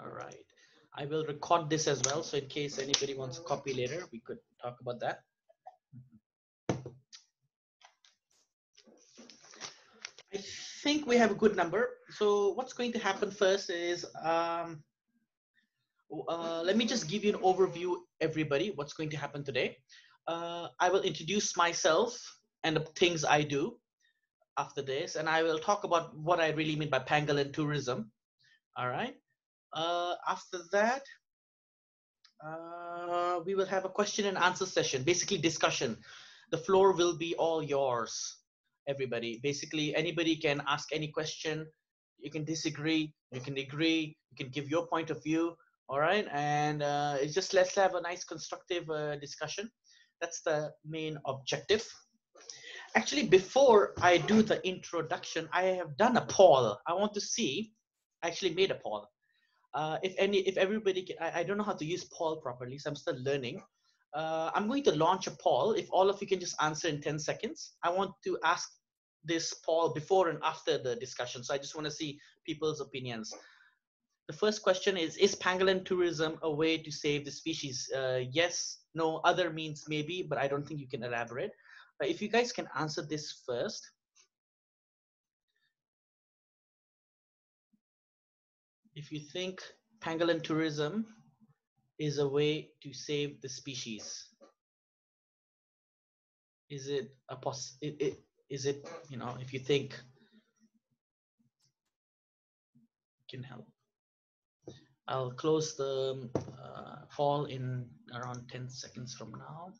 All right. I will record this as well. So in case anybody wants a copy later, we could talk about that. I think we have a good number. So what's going to happen first is, um, uh, let me just give you an overview, everybody, what's going to happen today. Uh, I will introduce myself and the things I do after this, and I will talk about what I really mean by pangolin tourism. All right. Uh, after that, uh, we will have a question and answer session, basically discussion. The floor will be all yours, everybody. Basically, anybody can ask any question. You can disagree, you can agree, you can give your point of view. All right, and uh, it's just let's have a nice constructive uh, discussion. That's the main objective. Actually, before I do the introduction, I have done a poll. I want to see, I actually made a poll. Uh, if any, if everybody, can, I, I don't know how to use poll properly, so I'm still learning. Uh, I'm going to launch a poll. If all of you can just answer in 10 seconds, I want to ask this poll before and after the discussion. So I just want to see people's opinions. The first question is, is pangolin tourism a way to save the species? Uh, yes, no, other means maybe, but I don't think you can elaborate. But if you guys can answer this first. If you think pangolin tourism is a way to save the species, is it a poss it, it, is it, you know, if you think can help. I'll close the uh, call in around 10 seconds from now.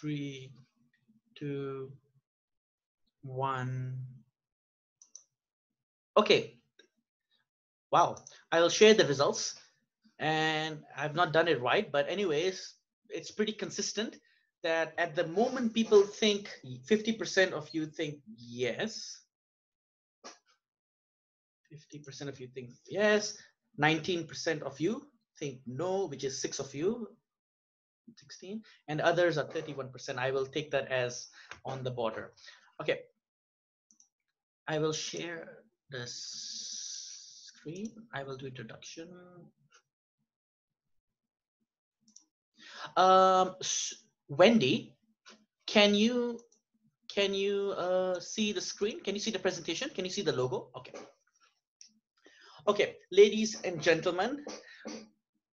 Three, two, one. Okay. Wow. I'll share the results and I've not done it right, but anyways, it's pretty consistent that at the moment people think 50% of you think yes 50% of you think yes 19% of you think no which is six of you 16 and others are 31% i will take that as on the border okay i will share the screen i will do introduction um Wendy, can you can you uh, see the screen? Can you see the presentation? Can you see the logo? Okay. Okay, ladies and gentlemen,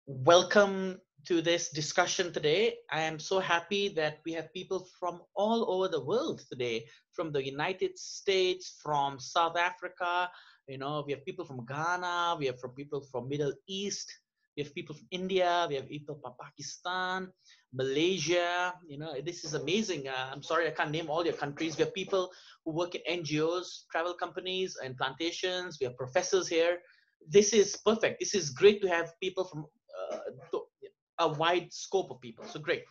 welcome to this discussion today. I am so happy that we have people from all over the world today, from the United States, from South Africa, you know, we have people from Ghana, we have from people from Middle East, we have people from India, we have people from Pakistan, Malaysia. You know, this is amazing. Uh, I'm sorry, I can't name all your countries. We have people who work in NGOs, travel companies, and plantations. We have professors here. This is perfect. This is great to have people from uh, a wide scope of people. So great.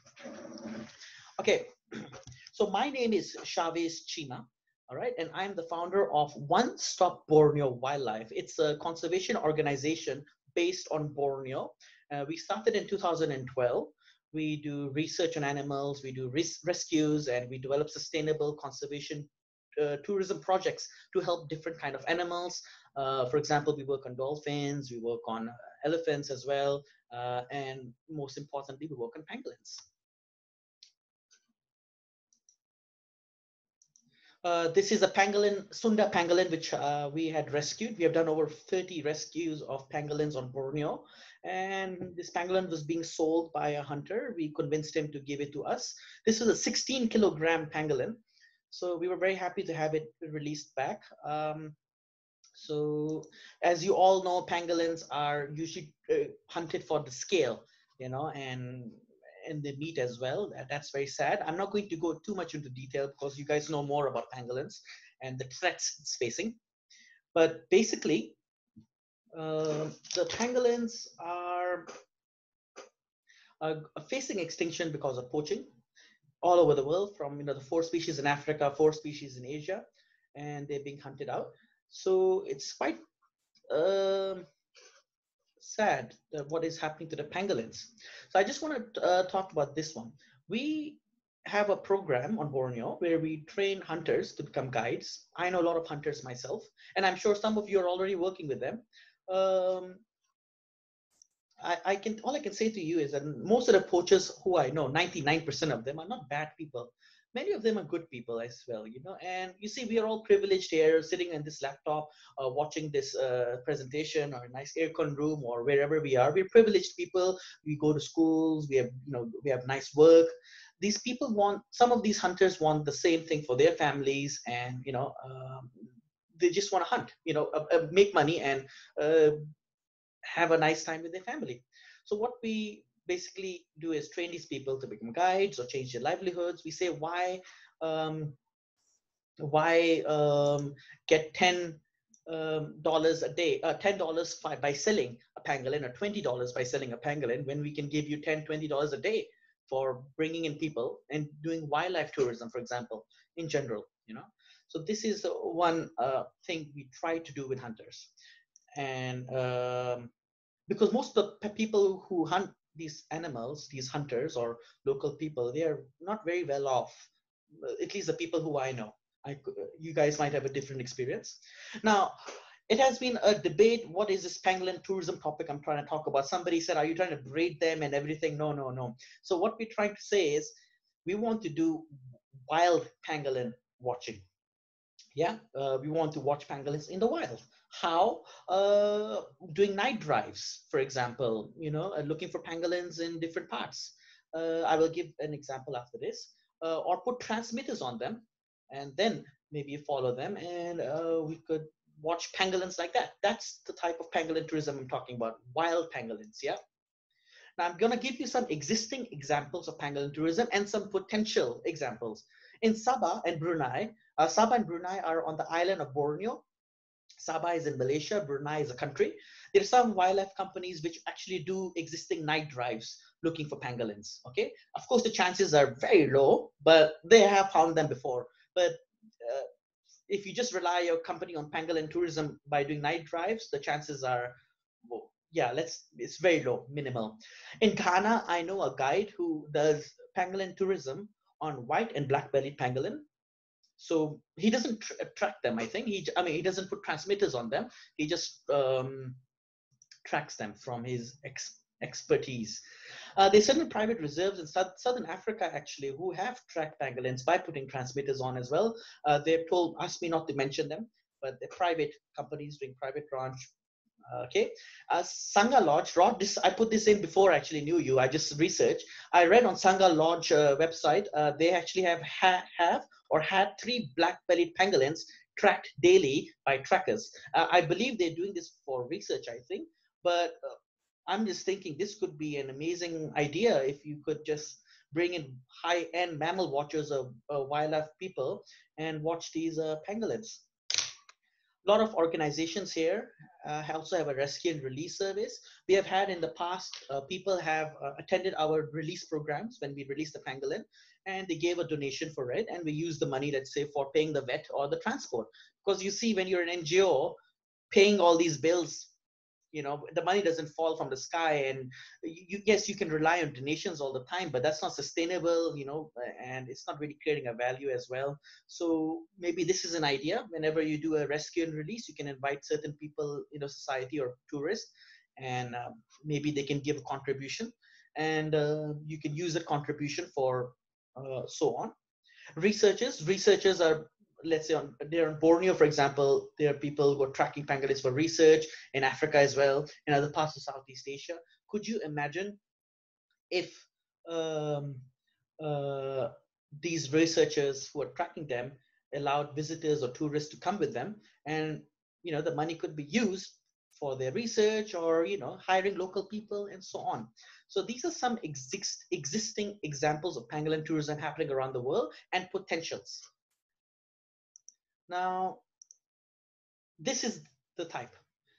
Okay, so my name is Chavez China. All right, and I'm the founder of One Stop Borneo Wildlife. It's a conservation organization based on Borneo. Uh, we started in 2012. We do research on animals, we do res rescues, and we develop sustainable conservation uh, tourism projects to help different kind of animals. Uh, for example, we work on dolphins, we work on uh, elephants as well, and most importantly, we work on pangolins. Uh, this is a pangolin, Sunda pangolin, which uh, we had rescued. We have done over 30 rescues of pangolins on Borneo. And this pangolin was being sold by a hunter. We convinced him to give it to us. This was a 16 kilogram pangolin. So we were very happy to have it released back. Um, so as you all know, pangolins are usually uh, hunted for the scale, you know, and and the meat as well. That's very sad. I'm not going to go too much into detail because you guys know more about pangolins and the threats it's facing. But basically, uh, the pangolins are, are facing extinction because of poaching all over the world from you know the four species in Africa, four species in Asia, and they're being hunted out. So it's quite um, sad what is happening to the pangolins. So I just want to uh, talk about this one. We have a program on Borneo where we train hunters to become guides. I know a lot of hunters myself, and I'm sure some of you are already working with them. Um, I, I, can all I can say to you is that most of the poachers who I know, 99% of them are not bad people. Many of them are good people as well, you know. And you see, we are all privileged here, sitting in this laptop, uh, watching this uh, presentation, or a nice aircon room, or wherever we are. We're privileged people. We go to schools. We have, you know, we have nice work these people want some of these hunters want the same thing for their families and you know um, they just want to hunt you know uh, uh, make money and uh, have a nice time with their family so what we basically do is train these people to become guides or change their livelihoods we say why um, why um, get 10 um, dollars a day, uh, ten dollars by selling a pangolin, or twenty dollars by selling a pangolin, when we can give you 10 20 dollars a day for bringing in people and doing wildlife tourism, for example, in general, you know. So this is one uh, thing we try to do with hunters. And um, because most of the people who hunt these animals, these hunters or local people, they are not very well off, at least the people who I know. I, you guys might have a different experience. Now, it has been a debate. What is this pangolin tourism topic I'm trying to talk about? Somebody said, Are you trying to breed them and everything? No, no, no. So, what we're trying to say is we want to do wild pangolin watching. Yeah, uh, we want to watch pangolins in the wild. How? Uh, doing night drives, for example, you know, uh, looking for pangolins in different parts. Uh, I will give an example after this. Uh, or put transmitters on them and then maybe follow them and uh, we could watch pangolins like that. That's the type of pangolin tourism I'm talking about, wild pangolins, yeah? Now I'm gonna give you some existing examples of pangolin tourism and some potential examples. In Sabah and Brunei, uh, Sabah and Brunei are on the island of Borneo. Sabah is in Malaysia, Brunei is a country. There are some wildlife companies which actually do existing night drives looking for pangolins, okay? Of course, the chances are very low, but they have found them before. But uh, if you just rely your company on pangolin tourism by doing night drives, the chances are, well, yeah, let's it's very low, minimal. In Ghana, I know a guide who does pangolin tourism on white and black-bellied pangolin. So he doesn't tr- track them. I think he, I mean, he doesn't put transmitters on them. He just um, tracks them from his ex- expertise. Uh, there's certain private reserves in southern Africa actually who have tracked pangolins by putting transmitters on as well. Uh, they've told us me not to mention them, but they're private companies doing private ranch. Okay, uh, Sangha Lodge, Rod, this, I put this in before I actually knew you. I just researched. I read on Sangha Lodge uh, website, uh, they actually have ha- have or had three black-bellied pangolins tracked daily by trackers. Uh, I believe they're doing this for research, I think, but uh, I'm just thinking this could be an amazing idea if you could just bring in high-end mammal watchers or uh, wildlife people and watch these pangolins. A lot of organizations here uh, also have a rescue and release service. We have had in the past, uh, people have uh, attended our release programs when we released the pangolin and they gave a donation for it and we use the money, let's say, for paying the vet or the transport. Because you see, when you're an NGO, paying all these bills you know the money doesn't fall from the sky and you yes you can rely on donations all the time but that's not sustainable you know and it's not really creating a value as well. So maybe this is an idea. Whenever you do a rescue and release you can invite certain people in a society or tourists and um, maybe they can give a contribution and uh, you can use that contribution for uh, so on. Researchers researchers are let's say on there on Borneo, for example, there are people who are tracking pangolins for research in Africa as well, in other parts of Southeast Asia. Could you imagine if um, uh, these researchers who are tracking them allowed visitors or tourists to come with them, and you know the money could be used for their research or you know hiring local people and so on. So these are some exist, existing examples of pangolin tourism happening around the world and potentials. Now, this is the type.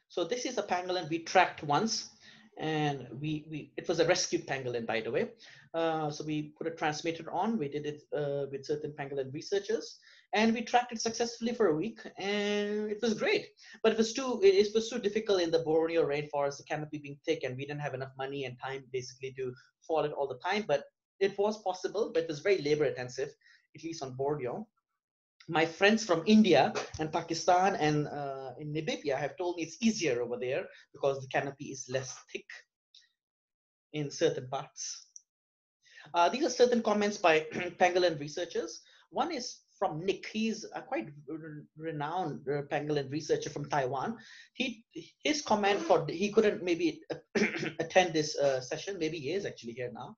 So this is a pangolin we tracked once and we, we it was a rescued pangolin by the way uh, so we put a transmitter on we did it uh, with certain pangolin researchers and we tracked it successfully for a week and it was great but it was too it, was too difficult in the borneo rainforest the canopy being thick and we didn't have enough money and time basically to follow it all the time but it was possible, but it was very labor intensive, at least on Borneo. My friends from India and Pakistan and uh, in Namibia have told me it's easier over there because the canopy is less thick in certain parts. Uh, these are certain comments by pangolin researchers. One is from Nick. He's a quite renowned uh, pangolin researcher from Taiwan. He his comment for he couldn't maybe attend this uh, session. Maybe he is actually here now.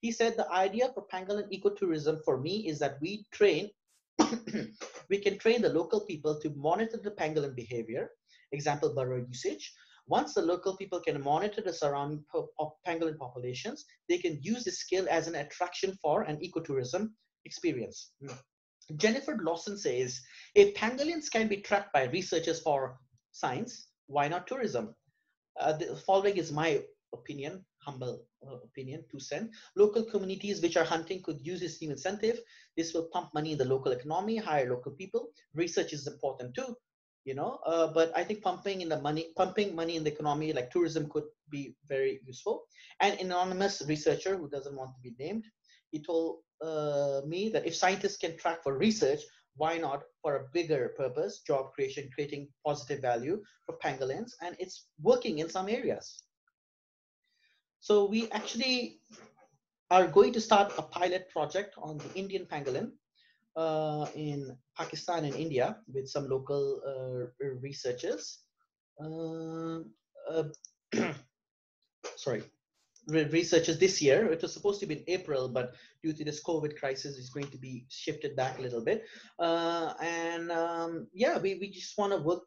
He said the idea for pangolin ecotourism for me is that we train, we can train the local people to monitor the pangolin behavior, example burrow usage. Once the local people can monitor the surrounding pangolin populations, they can use this skill as an attraction for an ecotourism experience. Jennifer Lawson says, if pangolins can be tracked by researchers for science, why not tourism? Uh, the following is my opinion humble uh, opinion, two cent. Local communities which are hunting could use this new incentive. This will pump money in the local economy, hire local people. Research is important too, you know. Uh, but I think pumping in the money, pumping money in the economy, like tourism, could be very useful. An anonymous researcher who doesn't want to be named, he told uh, me that if scientists can track for research, why not for a bigger purpose, job creation, creating positive value for pangolins, and it's working in some areas. So we actually are going to start a pilot project on the Indian pangolin uh, in Pakistan and India with some local uh, researchers. Uh, uh sorry, researchers this year. It was supposed to be in April, but due to this COVID crisis, it's going to be shifted back a little bit. Uh, and um, yeah, we, we just want to work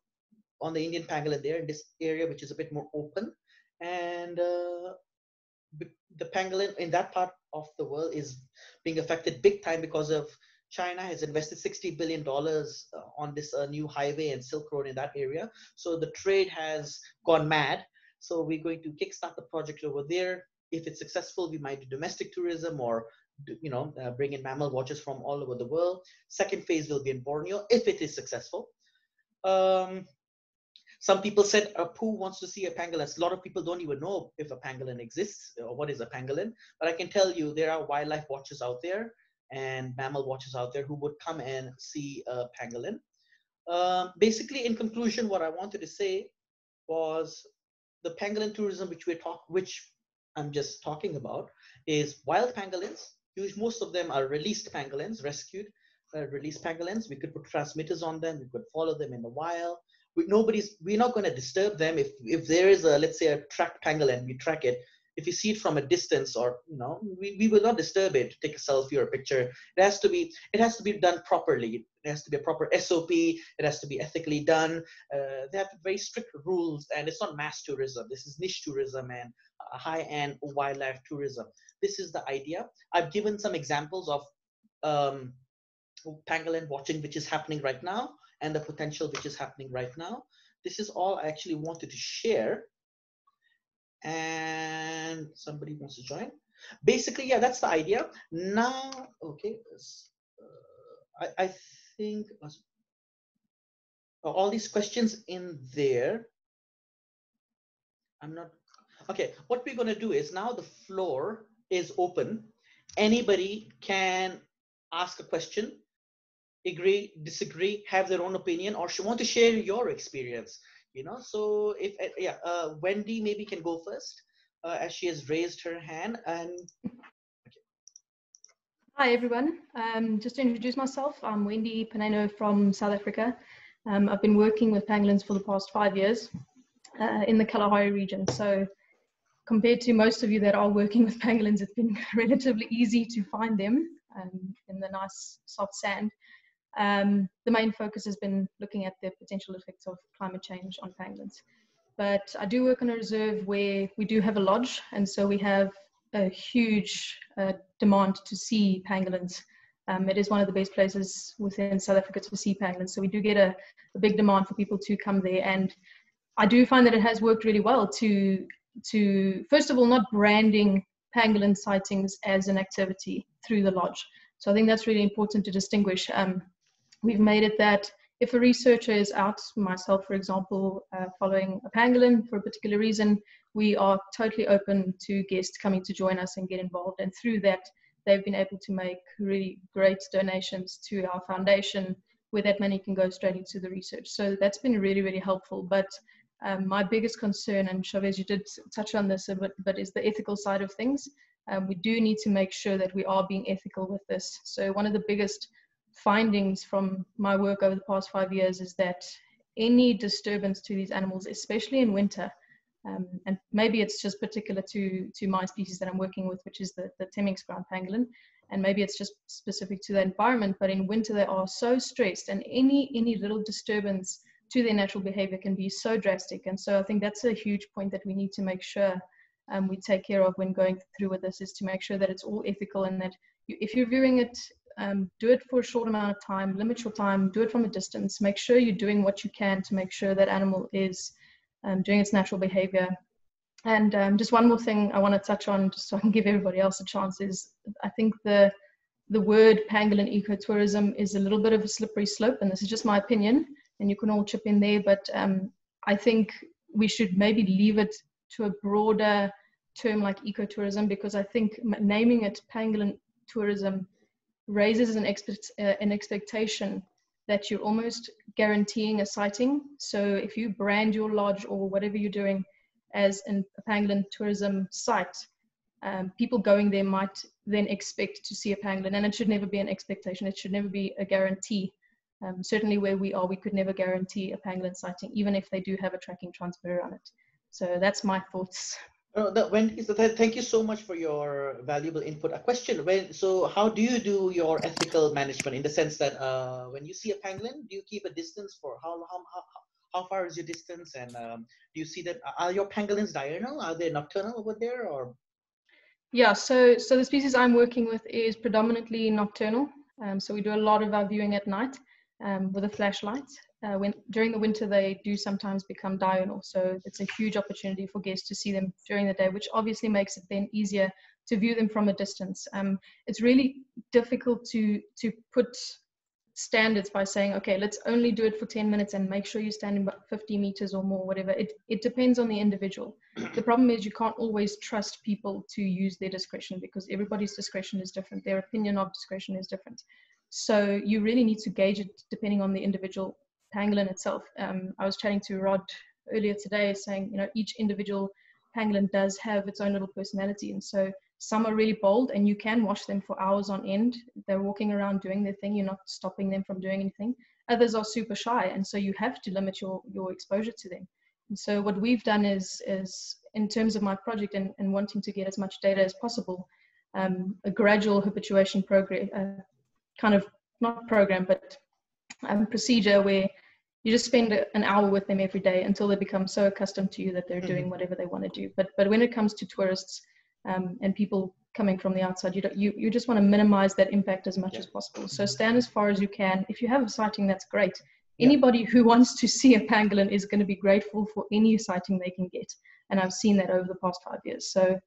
on the Indian pangolin there in this area, which is a bit more open. And uh, the pangolin in that part of the world is being affected big time because of China has invested 60 billion dollars uh, on this uh, new highway and Silk Road in that area. So the trade has gone mad. So we're going to kickstart the project over there. If it's successful, we might do domestic tourism or you know uh, bring in mammal watchers from all over the world. Second phase will be in Borneo if it is successful. Um, some people said, uh, who wants to see a pangolin? A lot of people don't even know if a pangolin exists or what is a pangolin. But I can tell you there are wildlife watchers out there and mammal watchers out there who would come and see a pangolin. Um, basically, in conclusion, what I wanted to say was the pangolin tourism, which we're talk, which I'm just talking about, is wild pangolins. Most of them are released pangolins, rescued, uh, released pangolins. We could put transmitters on them. We could follow them in the wild we, nobody's we're not going to disturb them if if there is a let's say a tracked pangolin we track it. If you see it from a distance or you know we, we will not disturb it. Take a selfie or a picture. It has to be it has to be done properly. It has to be a proper sop it has to be ethically done. Uh, they have very strict rules and it's not mass tourism. This is niche tourism and high-end wildlife tourism. This is the idea. I've given some examples of um, pangolin watching which is happening right now and the potential which is happening right now. This is all I actually wanted to share. And somebody wants to join. Basically, yeah, that's the idea. Now, okay, uh, I, I think uh, all these questions in there. I'm not, okay, what we're gonna do is now the floor is open. Anybody can ask a question agree, disagree, have their own opinion, or want to share your experience. You know, so if uh, yeah, uh, Wendy maybe can go first, uh, as she has raised her hand. And hi everyone. Um, just to introduce myself, I'm Wendy Panaino from South Africa. Um, I've been working with pangolins for the past five years uh, in the Kalahari region. So compared to most of you that are working with pangolins, it's been relatively easy to find them um, in the nice soft sand. Um, the main focus has been looking at the potential effects of climate change on pangolins. But I do work on a reserve where we do have a lodge, and so we have a huge uh, demand to see pangolins. Um, it is one of the best places within South Africa to see pangolins, so we do get a, a big demand for people to come there. And I do find that it has worked really well to to first of all not branding pangolin sightings as an activity through the lodge. So I think that's really important to distinguish. Um, we've made it that if a researcher is out, myself, for example, uh, following a pangolin for a particular reason, we are totally open to guests coming to join us and get involved. And through that, they've been able to make really great donations to our foundation where that money can go straight into the research. So that's been really, really helpful. But um, my biggest concern, and Chavez, you did touch on this a bit, but is the ethical side of things. Um, we do need to make sure that we are being ethical with this. So one of the biggest findings from my work over the past five years is that any disturbance to these animals, especially in winter, um, and maybe it's just particular to to my species that I'm working with, which is the the Temminck's ground pangolin, and maybe it's just specific to the environment. But in winter, they are so stressed, and any any little disturbance to their natural behavior can be so drastic. And so I think that's a huge point that we need to make sure um, we take care of when going through with this is to make sure that it's all ethical and that you, if you're viewing it um, do it for a short amount of time, limit your time, do it from a distance, make sure you're doing what you can to make sure that animal is um, doing its natural behavior. And um, just one more thing I want to touch on, just so I can give everybody else a chance, is I think the the word pangolin ecotourism is a little bit of a slippery slope, and this is just my opinion, and you can all chip in there. But um, I think we should maybe leave it to a broader term like ecotourism because I think naming it pangolin tourism raises an, expect, uh, an expectation that you're almost guaranteeing a sighting. So if you brand your lodge or whatever you're doing as an, a pangolin tourism site, um, people going there might then expect to see a pangolin, and it should never be an expectation. It should never be a guarantee. Um, certainly, where we are, we could never guarantee a pangolin sighting, even if they do have a tracking transmitter on it. So that's my thoughts. No, Wendy, so thank you so much for your valuable input. A question: When so, how do you do your ethical management in the sense that uh, when you see a pangolin, do you keep a distance for how how how, how far is your distance, and um, do you see that are your pangolins diurnal? Are they nocturnal over there, or? Yeah, so so the species I'm working with is predominantly nocturnal. Um, so we do a lot of our viewing at night um, with a flashlight uh, when during the winter they do sometimes become diurnal. So it's a huge opportunity for guests to see them during the day which obviously makes it then easier to view them from a distance. Um, it's really difficult to to put standards by saying okay let's only do it for 10 minutes and make sure you're standing 50 meters or more whatever. It, it depends on the individual. The problem is you can't always trust people to use their discretion because everybody's discretion is different. Their opinion of discretion is different. So you really need to gauge it depending on the individual pangolin itself. Um, I was chatting to Rod earlier today saying, you know, each individual pangolin does have its own little personality. And so some are really bold and you can watch them for hours on end. They're walking around doing their thing. You're not stopping them from doing anything. Others are super shy. And so you have to limit your, your exposure to them. And so what we've done is, is in terms of my project and, and wanting to get as much data as possible, um, a gradual habituation program, uh, kind of not program, but um, procedure where you just spend an hour with them every day until they become so accustomed to you that they're mm-hmm. doing whatever they want to do. But but when it comes to tourists um, and people coming from the outside, you don't, you you just want to minimize that impact as much yeah. as possible. So stand as far as you can. If you have a sighting, that's great. Yeah. Anybody who wants to see a pangolin is going to be grateful for any sighting they can get, and I've seen that over the past five years. So,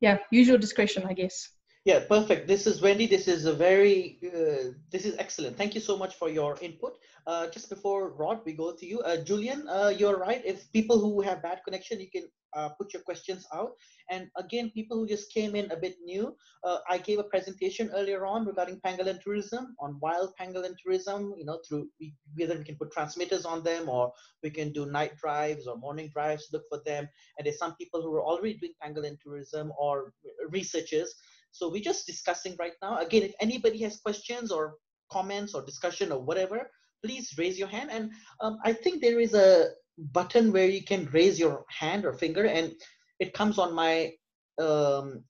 yeah, use your discretion, I guess. Yeah, perfect. This is Wendy. This is a very, uh, this is excellent. Thank you so much for your input. Uh, just before Rod, we go to you. Uh, Julian, uh, you're right. If people who have bad connection, you can uh, put your questions out. And again, people who just came in a bit new, uh, I gave a presentation earlier on regarding pangolin tourism, on wild pangolin tourism, you know, through whether we can put transmitters on them or we can do night drives or morning drives, to look for them. And there's some people who are already doing pangolin tourism or researchers so we're just discussing right now. Again, if anybody has questions or comments or discussion or whatever, please raise your hand. And um, I think there is a button where you can raise your hand or finger and it comes on my um,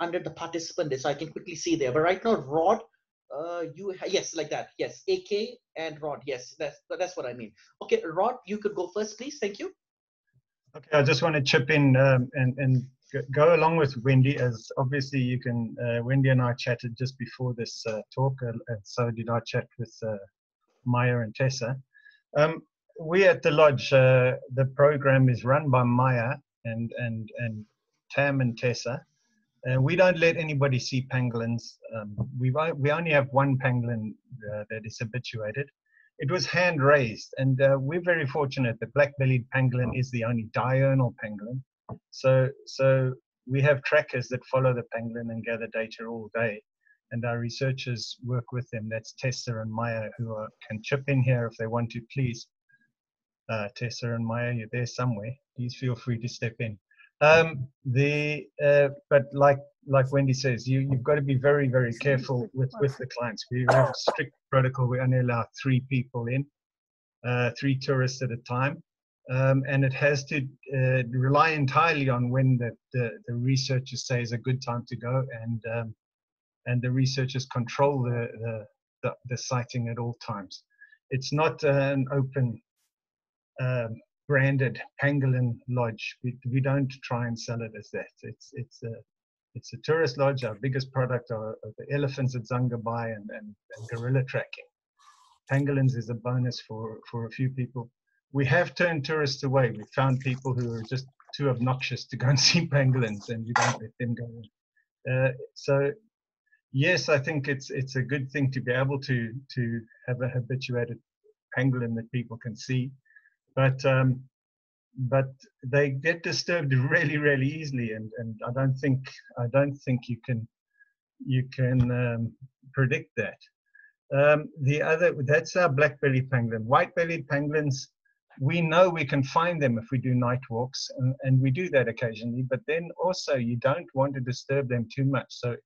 under the participant list so I can quickly see there. But right now, Rod, uh, you yes, like that. Yes, AK and Rod. Yes, that's that's what I mean. Okay, Rod, you could go first, please. Thank you. Okay, I just want to chip in um, and and go along with Wendy, as obviously you can. Uh, Wendy and I chatted just before this uh, talk, uh, and so did I chat with uh, Maya and Tessa. Um, we at the lodge, uh, the program is run by Maya and and and Tam and Tessa. Uh, we don't let anybody see pangolins. Um, we we only have one pangolin that is habituated. It was hand raised, and we're very fortunate. The black-bellied pangolin is the only diurnal pangolin so so we have trackers that follow the pangolin and gather data all day. And our researchers work with them. That's Tessa and Maya who are, can chip in here if they want to, please. Uh, Tessa and Maya, you're there somewhere. Please feel free to step in. Um, the uh, but like like Wendy says, you you've got to be very very careful with with the clients. We have a strict protocol. We only allow three people in, uh, three tourists at a time, um, and it has to uh, rely entirely on when the, the, the researchers say is a good time to go, and um, and the researchers control the, the the, the sighting at all times. It's not an open um, branded pangolin lodge. We, we don't try and sell it as that. It's it's a it's a tourist lodge. Our biggest product are, are the elephants at Dzanga Bai and, and, and gorilla tracking. Pangolins is a bonus for for a few people. We have turned tourists away. We found people who are just too obnoxious to go and see pangolins, and we don't let them go. Uh, so yes, I think it's it's a good thing to be able to to have a habituated pangolin that people can see but um, but they get disturbed really really easily and and i don't think i don't think you can you can um, predict that um, the other that's our black bellied pangolin white bellied pangolins we know we can find them if we do night walks and, and we do that occasionally but then also you don't want to disturb them too much so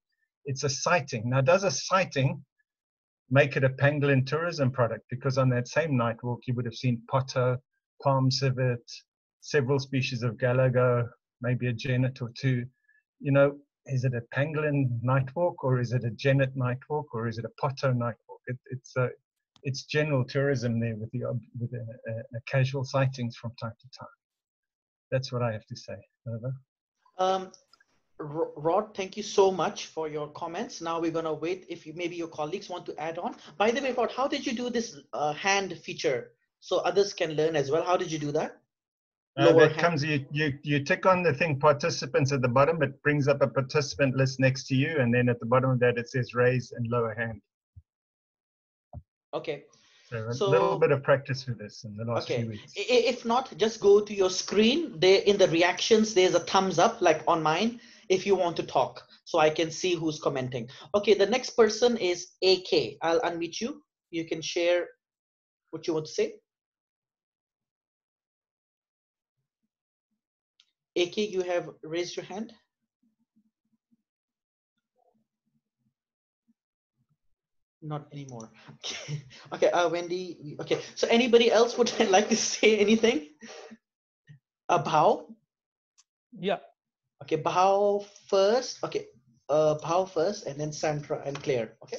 it's a sighting now does a sighting make it a pangolin tourism product because on that same night walk you would have seen potto palm civet, several species of galago, maybe a genet or two. You know, is it a pangolin night walk or is it a genet night walk or is it a potto nightwalk? It, it's a, it's general tourism there with the with a, a, a casual sightings from time to time. That's what I have to say. Over. Um, Rod, thank you so much for your comments. Now we're gonna wait if you, maybe your colleagues want to add on. By the way, Rod, how did you do this uh, hand feature? so others can learn as well. How did you do that? Uh, that comes, you, you, you tick on the thing participants at the bottom, it brings up a participant list next to you, and then at the bottom of that it says raise and lower hand. Okay. So a so, little bit of practice for this in the last okay. few weeks. If not, just go to your screen. There in the reactions, there's a thumbs up, like on mine, if you want to talk, so I can see who's commenting. Okay, the next person is AK. I'll unmute you. You can share what you want to say. AK, you have raised your hand. Not anymore. Okay, okay uh, Wendy. Okay, so anybody else would like to say anything? Uh, Bao? Yeah. Okay, Bao first. Okay, uh, Bao first, and then Sandra and Claire. Okay,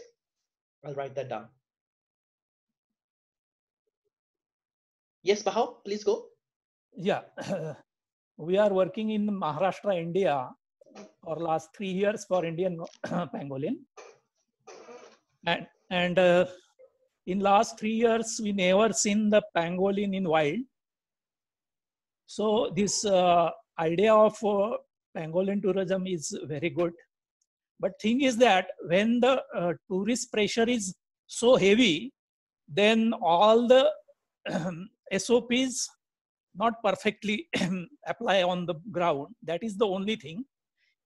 I'll write that down. Yes, Bahau, please go. Yeah, we are working in Maharashtra, India for last three years for Indian pangolin. And, and uh, in last three years, we never seen the pangolin in wild. So this uh, idea of uh, pangolin tourism is very good. But thing is that when the uh, tourist pressure is so heavy, then all the SOPs not perfectly apply on the ground. That is the only thing.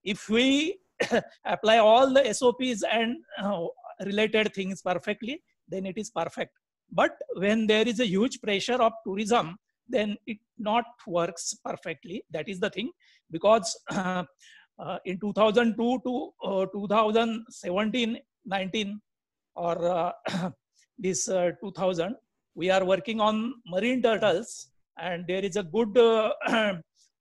If we apply all the SOPs and uh, related things perfectly, then it is perfect. But when there is a huge pressure of tourism, then it not works perfectly. That is the thing. Because uh, uh, in 2002 to uh, 2017, 19, or uh, this uh, 2000, we are working on marine turtles and there is a good uh,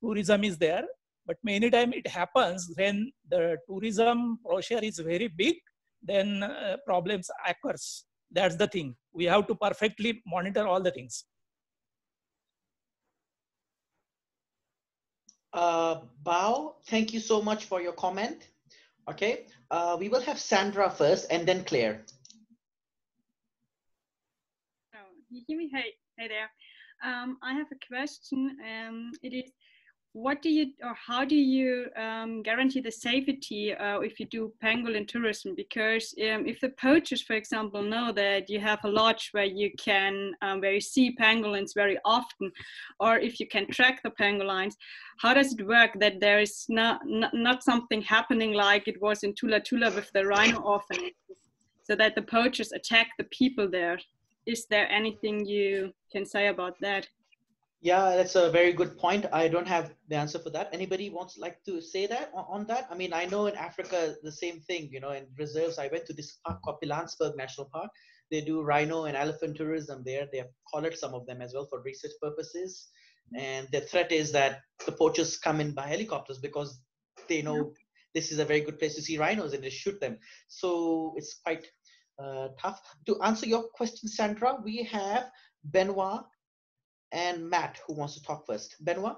tourism is there but many time it happens when the tourism pressure is very big then uh, problems occurs that's the thing we have to perfectly monitor all the things uh, Bao, thank you so much for your comment. Okay, uh, we will have Sandra first and then Claire. Oh, you hear me? Hey, hey there. Um, I have a question. Um, it is what do you or how do you um, guarantee the safety uh, if you do pangolin tourism? Because um, if the poachers, for example, know that you have a lodge where you can um, where you see pangolins very often, or if you can track the pangolins, how does it work that there is not not, not something happening like it was in Thula Thula with the rhino orphanage, so that the poachers attack the people there? Is there anything you can say about that? Yeah, that's a very good point. I don't have the answer for that. Anybody wants like to say that on, that? I mean, I know in Africa the same thing. You know, in reserves, I went to this park called National Park. They do rhino and elephant tourism there. They have collared some of them as well for research purposes. And the threat is that the poachers come in by helicopters because they know this is a very good place to see rhinos and they shoot them. So it's quite uh, tough. To answer your question, Sandra, we have Benoit and Matt who wants to talk first. Benoit?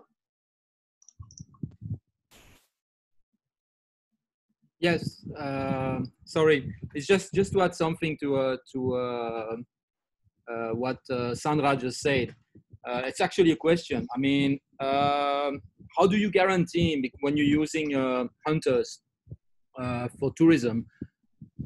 Yes, uh, sorry. It's just just to add something to uh, to uh, uh what uh, Sandra just said. Uh, it's actually a question. I mean, um, how do you guarantee when you're using hunters for tourism?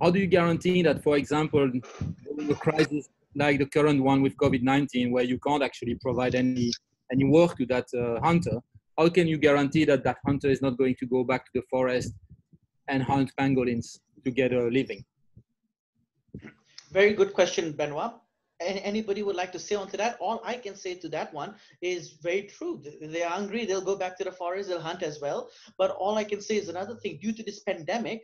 How do you guarantee that, for example, during the crisis like the current one with COVID-19, where you can't actually provide any any work to that uh, hunter, how can you guarantee that that hunter is not going to go back to the forest and hunt pangolins to get a living? Very good question, Benoit. anybody would like to say onto that? All I can say to that one is very true. They're hungry, they'll go back to the forest, they'll hunt as well. But all I can say is another thing, due to this pandemic,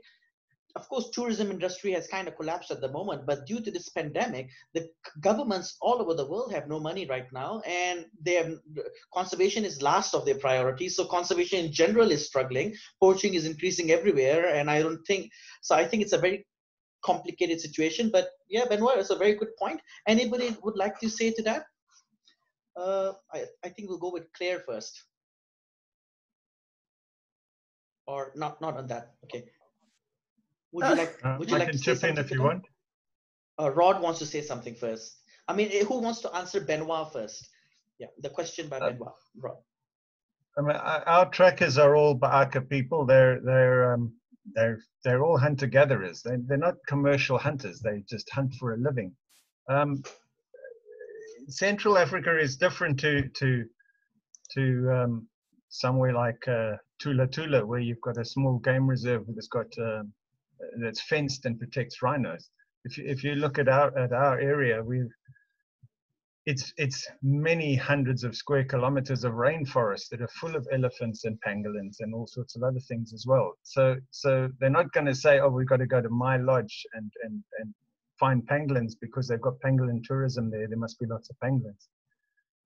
of course, tourism industry has kind of collapsed at the moment, but due to this pandemic, the governments all over the world have no money right now, and their conservation is last of their priorities. So conservation in general is struggling. Poaching is increasing everywhere, and I don't think so. I think it's a very complicated situation. But yeah, Benoit, it's a very good point. Anybody would like to say to that? Uh, I, I think we'll go with Claire first. Or not, not on that. Okay. Would you like? Uh, would you I like can to say chip in something if you want. Uh, Rod wants to say something first. I mean, eh, who wants to answer Benoit first? Yeah, the question by Uh, Benoit. Rod. I mean, our our trackers are all Ba'aka people. They're they're um, they're they're all hunter gatherers. They they're not commercial hunters. They just hunt for a living. Um, Central Africa is different to to to um, somewhere like uh, Thula Thula, where you've got a small game reserve that's got um, that's fenced and protects rhinos. If you, if you look at our at our area, we've it's it's many hundreds of square kilometers of rainforest that are full of elephants and pangolins and all sorts of other things as well. So so they're not going to say, oh, we've got to go to my lodge and and and find pangolins because they've got pangolin tourism there. There must be lots of pangolins.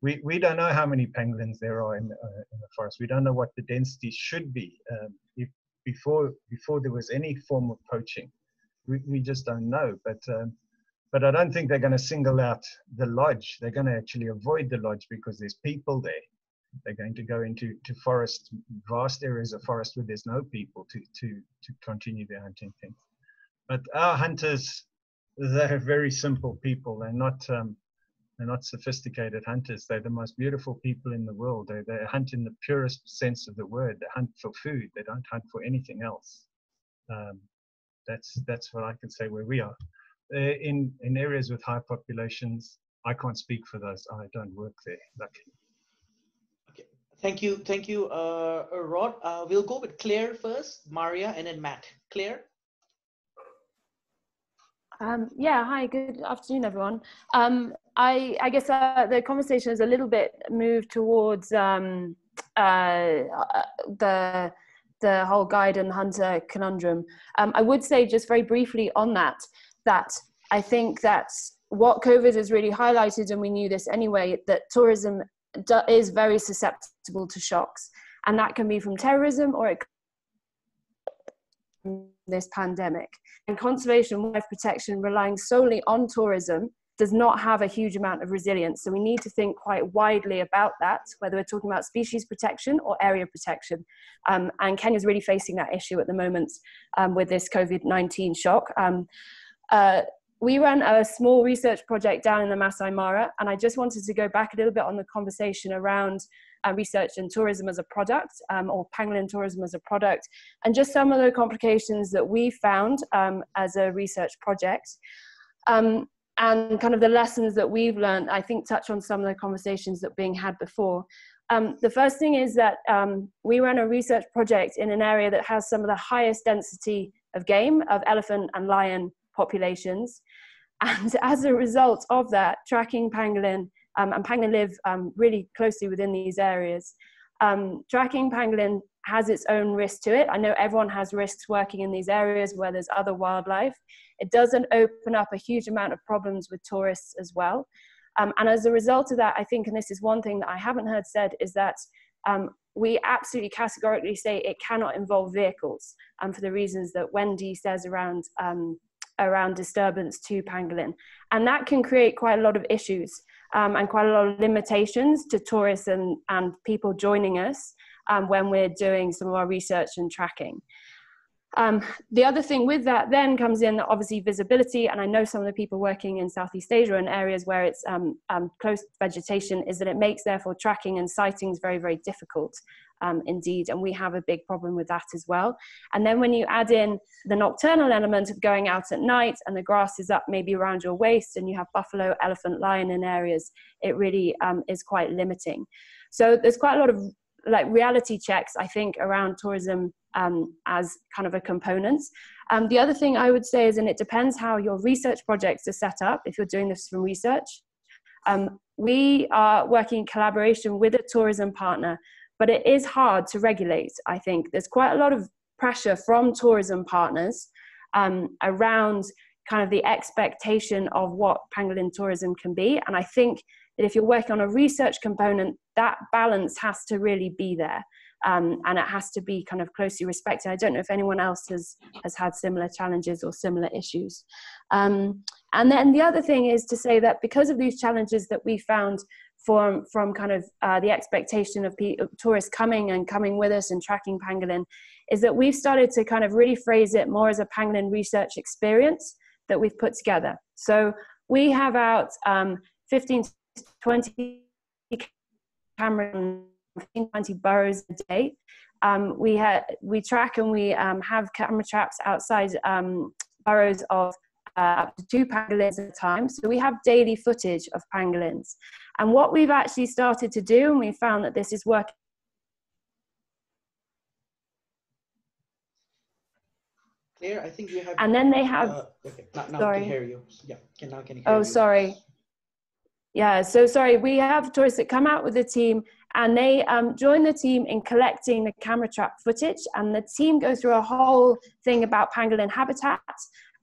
We, we don't know how many pangolins there are in, uh, in the forest. We don't know what the density should be. Um, if, before before there was any form of poaching, we, we just don't know. But um, but I don't think they're going to single out the lodge. They're going to actually avoid the lodge because there's people there. They're going to go into to forest, vast areas of forest where there's no people to to to continue their hunting thing. But our hunters, they're very simple people. They're not um, they're not sophisticated hunters. They're the most beautiful people in the world. They they hunt in the purest sense of the word. They hunt for food. They don't hunt for anything else. Um, that's that's what I can say where we are. Uh, in in areas with high populations, I can't speak for those. I don't work there. Luckily. Okay. Thank you, thank you, uh, Rod. Uh, we'll go with Claire first, Maria, and then Matt. Claire. Um, yeah, hi, good afternoon, everyone. Um, I, I guess uh, the conversation is a little bit moved towards um, uh, the, the whole guide and hunter conundrum. Um, I would say just very briefly on that, that I think that what COVID has really highlighted, and we knew this anyway, that tourism is very susceptible to shocks. And that can be from terrorism or it this pandemic. And conservation wildlife protection relying solely on tourism does not have a huge amount of resilience. So we need to think quite widely about that, whether we're talking about species protection or area protection. Um, and Kenya's really facing that issue at the moment um, with this COVID 19 shock. Um, uh, we ran a small research project down in the Masai Mara, and I just wanted to go back a little bit on the conversation around uh, research and tourism as a product um, or pangolin tourism as a product and just some of the complications that we found um, as a research project. Um, and kind of the lessons that we've learned i think touch on some of the conversations that being had before. Um, the first thing is that um, we ran a research project in an area that has some of the highest density of game of elephant and lion populations. And as a result of that tracking pangolin um, and pangolin live um, really closely within these areas. Um, tracking pangolin has its own risk to it. I know everyone has risks working in these areas where there's other wildlife. It doesn't open up a huge amount of problems with tourists as well. Um, and as a result of that, I think, and this is one thing that I haven't heard said, is that um, we absolutely categorically say it cannot involve vehicles um, for the reasons that Wendy says around um, around disturbance to pangolin. And that can create quite a lot of issues um, and quite a lot of limitations to tourists and, and people joining us um, when we're doing some of our research and tracking. Um, the other thing with that then comes in that obviously visibility, and I know some of the people working in Southeast Asia and areas where it's um, um, close vegetation is that it makes therefore tracking and sightings very, very difficult um, indeed, and we have a big problem with that as well. And then when you add in the nocturnal element of going out at night and the grass is up maybe around your waist and you have buffalo, elephant, lion in areas, it really um, is quite limiting. So there's quite a lot of like reality checks, I think, around tourism um, as kind of a component. Um, the other thing I would say is, and it depends how your research projects are set up, if you're doing this from research. Um, we are working in collaboration with a tourism partner, but it is hard to regulate, I think. There's quite a lot of pressure from tourism partners um, around kind of the expectation of what pangolin tourism can be. And I think that if you're working on a research component, that balance has to really be there. Um, and it has to be kind of closely respected. I don't know if anyone else has has had similar challenges or similar issues. Um, and then the other thing is to say that because of these challenges that we found from from kind of uh, the expectation of pe- tourists coming and coming with us and tracking pangolin, is that we've started to kind of really phrase it more as a pangolin research experience that we've put together. So we have out um, 15 20 cameras, 20 burrows a day. Um, we, ha- we track and we um, have camera traps outside um, burrows of up to two pangolins at a time. So we have daily footage of pangolins. And what we've actually started to do, and we found that this is working. Claire, I think you have. And then they have. Uh, okay, now, now sorry. can hear you. Yeah, can now can hear oh, you. sorry. Yeah, so sorry, we have tourists that come out with the team and they um, join the team in collecting the camera trap footage. And the team goes through a whole thing about pangolin habitat,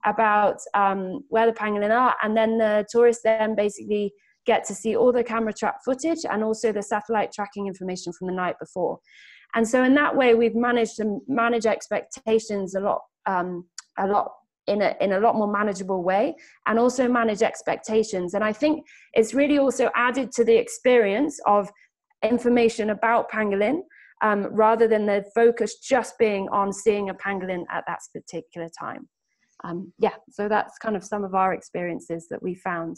about um, where the pangolin are, and then the tourists then basically get to see all the camera trap footage and also the satellite tracking information from the night before. And so in that way, we've managed to manage expectations a lot, um, a lot in a, in a lot more manageable way and also manage expectations. And I think it's really also added to the experience of information about pangolin um, rather than the focus just being on seeing a pangolin at that particular time. Um, yeah, so that's kind of some of our experiences that we found.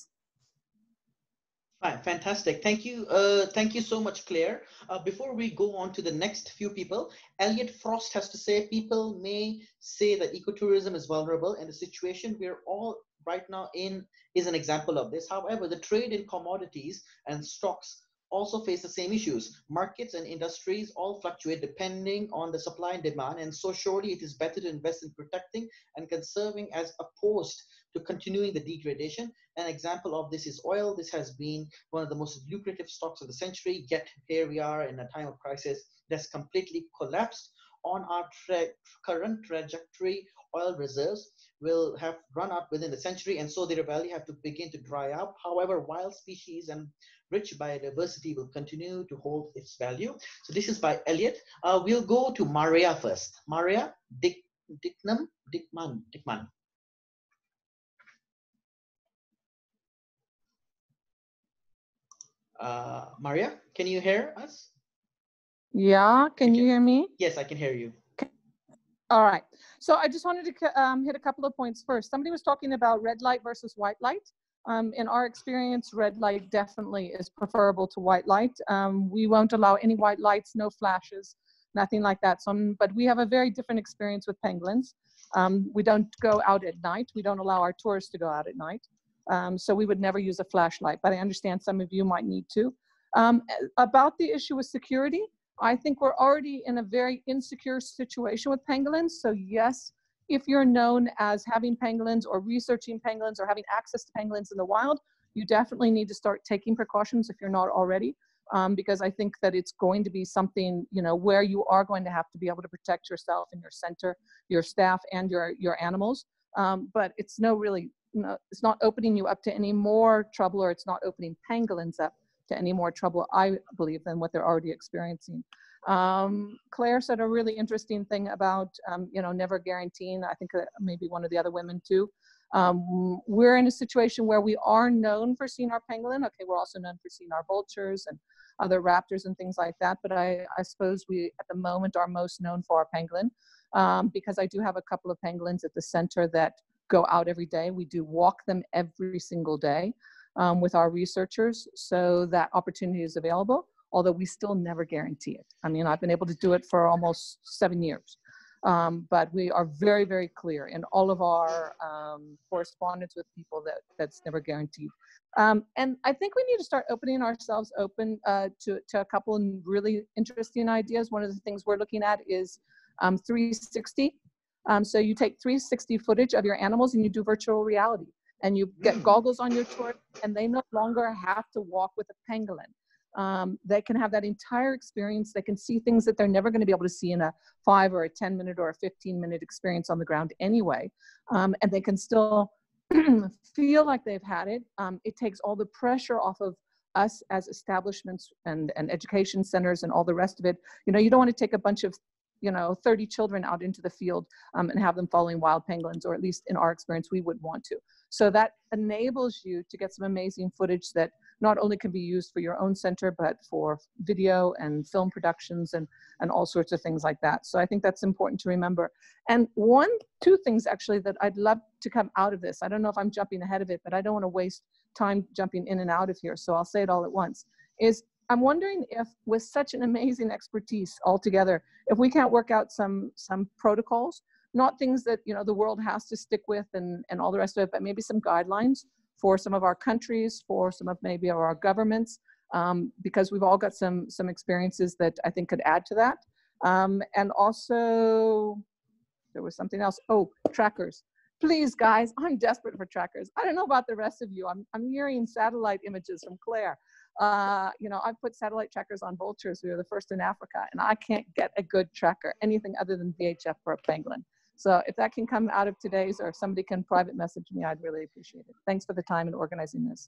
Fine, fantastic. Thank you. Uh, thank you so much, Claire. Uh, before we go on to the next few people, Elliot Frost has to say people may say that ecotourism is vulnerable and the situation we're all right now in is an example of this. However, the trade in commodities and stocks also face the same issues. Markets and industries all fluctuate depending on the supply and demand, and so surely it is better to invest in protecting and conserving as opposed to continuing the degradation. An example of this is oil. This has been one of the most lucrative stocks of the century, yet here we are in a time of crisis that's completely collapsed. On our tra current trajectory, oil reserves will have run out within the century, and so their value have to begin to dry up. However, wild species and rich biodiversity will continue to hold its value. So this is by Elliot. Uh, we'll go to Maria first. Maria Dick, Dicknam, Dickman, Dickman. Uh, Maria, can you hear us? Yeah, can you hear me? Yes, I can hear you. All right. So I just wanted to um, hit a couple of points first. Somebody was talking about red light versus white light. Um, in our experience, red light definitely is preferable to white light. Um, we won't allow any white lights, no flashes, nothing like that. So, but we have a very different experience with pangolins. Um, we don't go out at night. We don't allow our tourists to go out at night. Um, so we would never use a flashlight, but I understand some of you might need to. Um, about the issue with security, I think we're already in a very insecure situation with pangolins. So yes, if you're known as having pangolins or researching pangolins or having access to pangolins in the wild, you definitely need to start taking precautions if you're not already. Um, because I think that it's going to be something, you know, where you are going to have to be able to protect yourself and your center, your staff, and your your animals. Um, but it's no really, no, it's not opening you up to any more trouble, or it's not opening pangolins up to any more trouble, I believe, than what they're already experiencing. Um, Claire said a really interesting thing about, um, you know, never guaranteeing. I think maybe one of the other women too. Um, we're in a situation where we are known for seeing our pangolin. Okay, we're also known for seeing our vultures and other raptors and things like that. But I, I suppose we, at the moment, are most known for our pangolin um, because I do have a couple of pangolins at the center that go out every day. We do walk them every single day um, with our researchers, so that opportunity is available although we still never guarantee it. I mean, I've been able to do it for almost seven years. Um, but we are very, very clear in all of our um, correspondence with people that that's never guaranteed. Um, and I think we need to start opening ourselves open uh, to, to a couple of really interesting ideas. One of the things we're looking at is um, 360. Um, so you take 360 footage of your animals and you do virtual reality and you get mm. goggles on your tour and they no longer have to walk with a pangolin um, they can have that entire experience. They can see things that they're never going to be able to see in a five or a 10 minute or a 15 minute experience on the ground anyway. Um, and they can still feel like they've had it. Um, it takes all the pressure off of us as establishments and, and education centers and all the rest of it. You know, you don't want to take a bunch of you know 30 children out into the field um, and have them following wild pangolins or at least in our experience we would want to so that enables you to get some amazing footage that not only can be used for your own center but for video and film productions and and all sorts of things like that. So i think that's important to remember. And one two things actually that i'd love to come out of this. I don't know if i'm jumping ahead of it but i don't want to waste time jumping in and out of here so i'll say it all at once is I'm wondering if, with such an amazing expertise altogether, if we can't work out some some protocols, not things that you know the world has to stick with and and all the rest of it, but maybe some guidelines for some of our countries, for some of maybe our governments, um, because we've all got some some experiences that I think could add to that. Um, and also, there was something else. Oh, trackers. Please, guys, I'm desperate for trackers. I don't know about the rest of you. I'm, I'm hearing satellite images from Claire. Uh, you know, I've put satellite trackers on vultures. We were the first in Africa, and I can't get a good tracker, anything other than VHF for a pangolin. So if that can come out of today's, or if somebody can private message me, I'd really appreciate it. Thanks for the time and organizing this.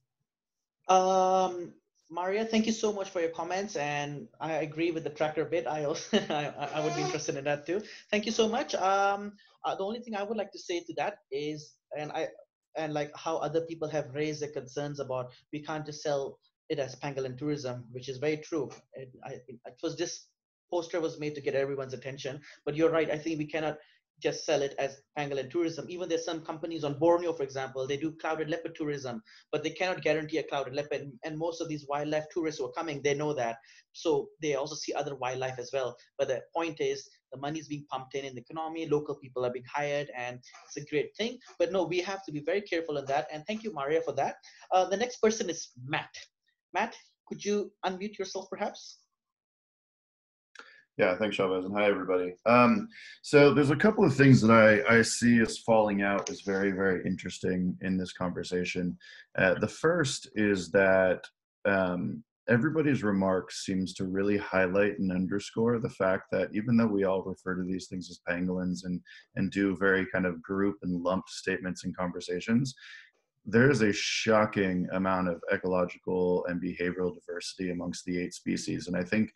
Um, Maria, thank you so much for your comments, and I agree with the tracker bit. I also I, I would be interested in that too. Thank you so much. Um, uh, the only thing I would like to say to that is, and I and like how other people have raised their concerns about we can't just sell it as pangolin tourism, which is very true. It, I, it was this poster was made to get everyone's attention, but you're right. I think we cannot just sell it as pangolin tourism. Even there's some companies on Borneo, for example, they do clouded leopard tourism, but they cannot guarantee a clouded leopard. And most of these wildlife tourists who are coming, they know that. So they also see other wildlife as well. But the point is, the money is being pumped in in the economy. Local people are being hired, and it's a great thing. But no, we have to be very careful in that. And thank you, Maria, for that. Uh, the next person is Matt. Matt, could you unmute yourself perhaps? Yeah, thanks, Chavez, and hi, everybody. Um, so there's a couple of things that I, I see as falling out as very, very interesting in this conversation. Uh, the first is that um, everybody's remarks seems to really highlight and underscore the fact that even though we all refer to these things as pangolins and, and do very kind of group and lump statements and conversations, there is a shocking amount of ecological and behavioral diversity amongst the eight species. And I think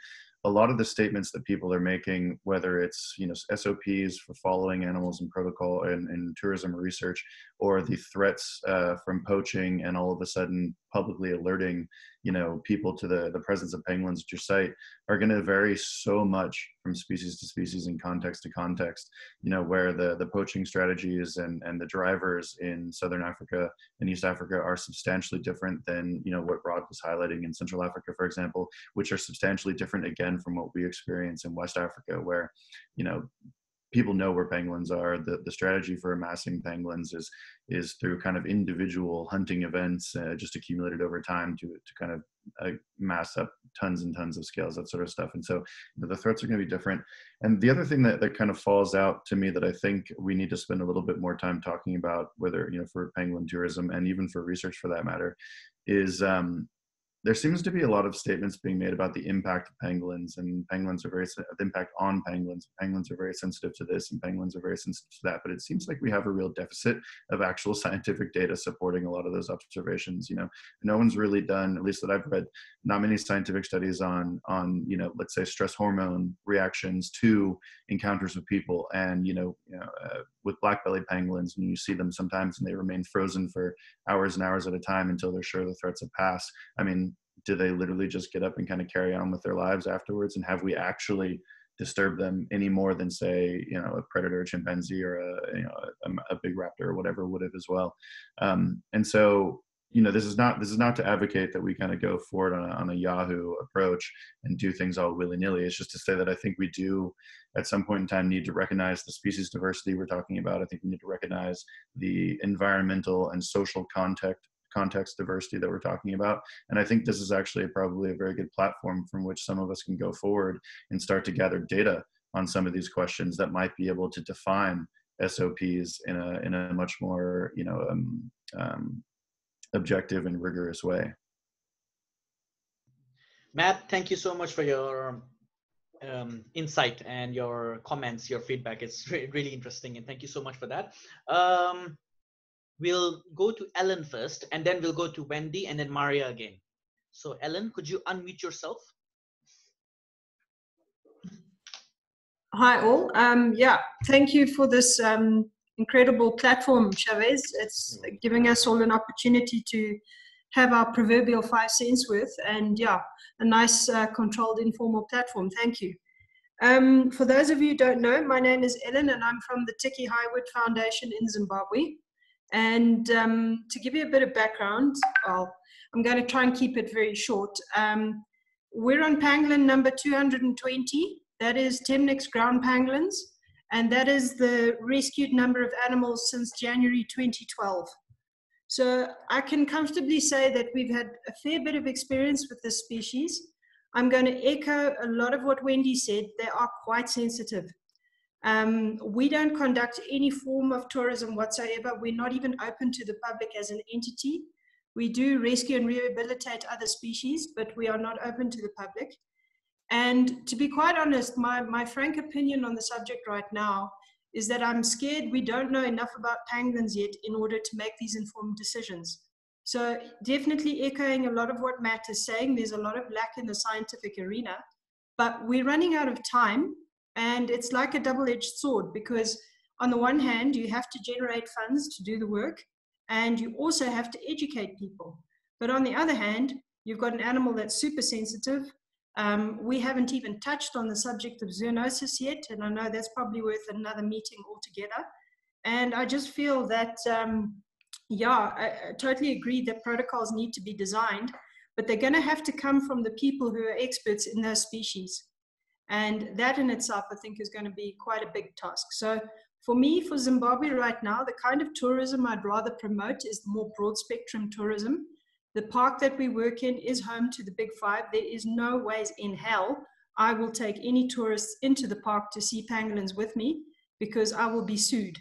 a lot of the statements that people are making, whether it's you know SOPs for following animals and protocol and, and tourism research, or the threats uh, from poaching, and all of a sudden publicly alerting you know people to the the presence of pangolins at your site are going to vary so much from species to species and context to context you know where the the poaching strategies and and the drivers in southern africa and east africa are substantially different than you know what rod was highlighting in central africa for example which are substantially different again from what we experience in west africa where you know people know where pangolins are. The, the strategy for amassing pangolins is is through kind of individual hunting events, uh, just accumulated over time to to kind of uh, mass up tons and tons of scales, that sort of stuff. And so the threats are going to be different. And the other thing that, that kind of falls out to me that I think we need to spend a little bit more time talking about, whether you know for pangolin tourism and even for research for that matter, is um, there seems to be a lot of statements being made about the impact of pangolins and pangolins are very the impact on pangolins. Pangolins are very sensitive to this and pangolins are very sensitive to that but it seems like we have a real deficit of actual scientific data supporting a lot of those observations you know. No one's really done at least that i've read not many scientific studies on on you know let's say stress hormone reactions to encounters with people. And you know, you know uh, with black-bellied pangolins and you see them sometimes and they remain frozen for hours and hours at a time until they're sure the threats have passed. I mean do they literally just get up and kind of carry on with their lives afterwards? And have we actually disturbed them any more than say you know a predator a chimpanzee or a you know a, a big raptor or whatever would have as well? Um, and so you know this is not this is not to advocate that we kind of go forward on a, on a yahoo approach and do things all willy-nilly. It's just to say that i think we do at some point in time need to recognize the species diversity we're talking about. I think we need to recognize the environmental and social context context diversity that we're talking about. And I think this is actually probably a very good platform from which some of us can go forward and start to gather data on some of these questions that might be able to define SOPs in a in a much more you know um, um, objective and rigorous way. Matt, thank you so much for your um, insight and your comments, your feedback. It's re really interesting, and thank you so much for that. Um, we'll go to Ellen first, and then we'll go to Wendy, and then Maria again. So Ellen, could you unmute yourself? Hi all. Um, yeah, thank you for this um, incredible platform, Chavez. It's giving us all an opportunity to have our proverbial five cents worth, and yeah, a nice uh, controlled informal platform. Thank you. Um, for those of you who don't know, my name is Ellen, and I'm from the Tikki Hywood Foundation in Zimbabwe. And um, to give you a bit of background, I'm going to try and keep it very short. Um, we're on pangolin number 220. That is Temminck's ground pangolins. And that is the rescued number of animals since January 2012. So I can comfortably say that we've had a fair bit of experience with this species. I'm going to echo a lot of what Wendy said. They are quite sensitive. Um, we don't conduct any form of tourism whatsoever. We're not even open to the public as an entity. We do rescue and rehabilitate other species, but we are not open to the public. And to be quite honest, my, my frank opinion on the subject right now is that I'm scared we don't know enough about pangolins yet in order to make these informed decisions. So definitely echoing a lot of what Matt is saying, there's a lot of lack in the scientific arena, but we're running out of time and it's like a double-edged sword because on the one hand, you have to generate funds to do the work, and you also have to educate people. But on the other hand, you've got an animal that's super sensitive. Um, we haven't even touched on the subject of zoonosis yet, and I know that's probably worth another meeting altogether. And I just feel that, um, yeah, I, I totally agree that protocols need to be designed, but they're going to have to come from the people who are experts in those species. And that in itself, I think, is going to be quite a big task. So for me, for Zimbabwe right now, the kind of tourism I'd rather promote is more broad spectrum tourism. The park that we work in is home to the big five. There is no ways in hell I will take any tourists into the park to see pangolins with me because I will be sued.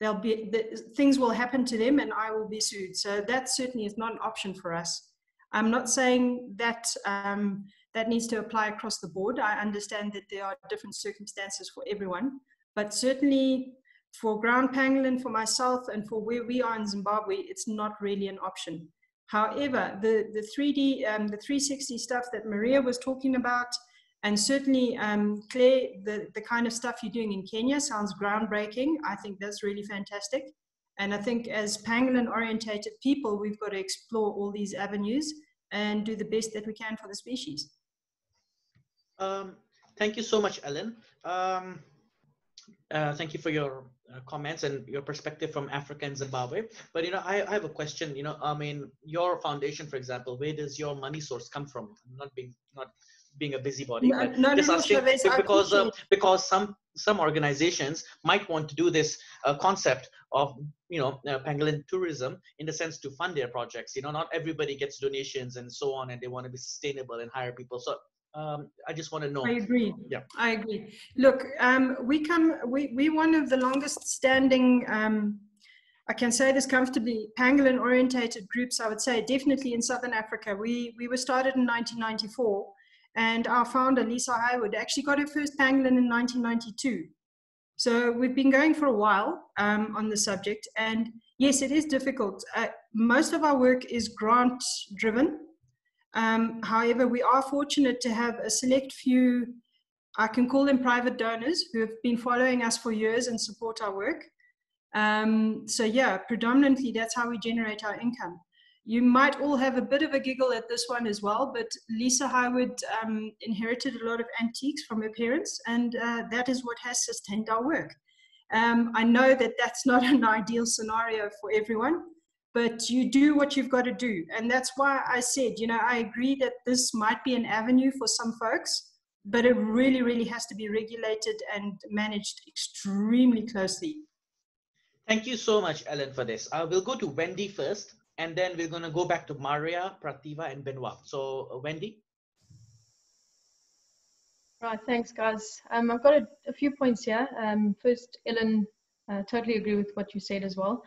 There'll be the, things will happen to them and I will be sued. So that certainly is not an option for us. I'm not saying that um, that needs to apply across the board. I understand that there are different circumstances for everyone, but certainly for ground pangolin, for myself, and for where we are in Zimbabwe, it's not really an option. However, the, the 3D, um, the 360 stuff that Maria was talking about, and certainly, um, Claire, the, the kind of stuff you're doing in Kenya sounds groundbreaking. I think that's really fantastic. And I think as pangolin orientated people, we've got to explore all these avenues and do the best that we can for the species. Um, thank you so much, Ellen. Um, uh, thank you for your uh, comments and your perspective from Africa and Zimbabwe. But you know, I, I, have a question. You know, I mean, your foundation, for example, where does your money source come from? Not being not being a busybody, no, no, just no, asking because uh, because some some organizations might want to do this uh, concept of you know uh, pangolin tourism in the sense to fund their projects. You know, not everybody gets donations and so on, and they want to be sustainable and hire people. So um, I just want to know. I agree. Yeah, I agree. Look, um, we come. We we one of the longest standing. Um, I can say this comfortably. Pangolin orientated groups. I would say definitely in Southern Africa. We we were started in 1994, and our founder Lisa Hywood actually got her first pangolin in 1992. So we've been going for a while um, on the subject, and yes, it is difficult. Uh, most of our work is grant driven. Um, however, we are fortunate to have a select few, I can call them private donors, who have been following us for years and support our work. Um, so, yeah, predominantly that's how we generate our income. You might all have a bit of a giggle at this one as well, but Lisa Hywood um, inherited a lot of antiques from her parents, and uh, that is what has sustained our work. Um, I know that that's not an ideal scenario for everyone, but you do what you've got to do. And that's why I said, you know, I agree that this might be an avenue for some folks, but it really, really has to be regulated and managed extremely closely. Thank you so much, Ellen, for this. Uh, we'll go to Wendy first, and then we're going to go back to Maria, Prativa, and Benoit. So, uh, Wendy? Right, thanks, guys. Um, I've got a, a, few points here. Um, first, Ellen, uh, totally agree with what you said as well.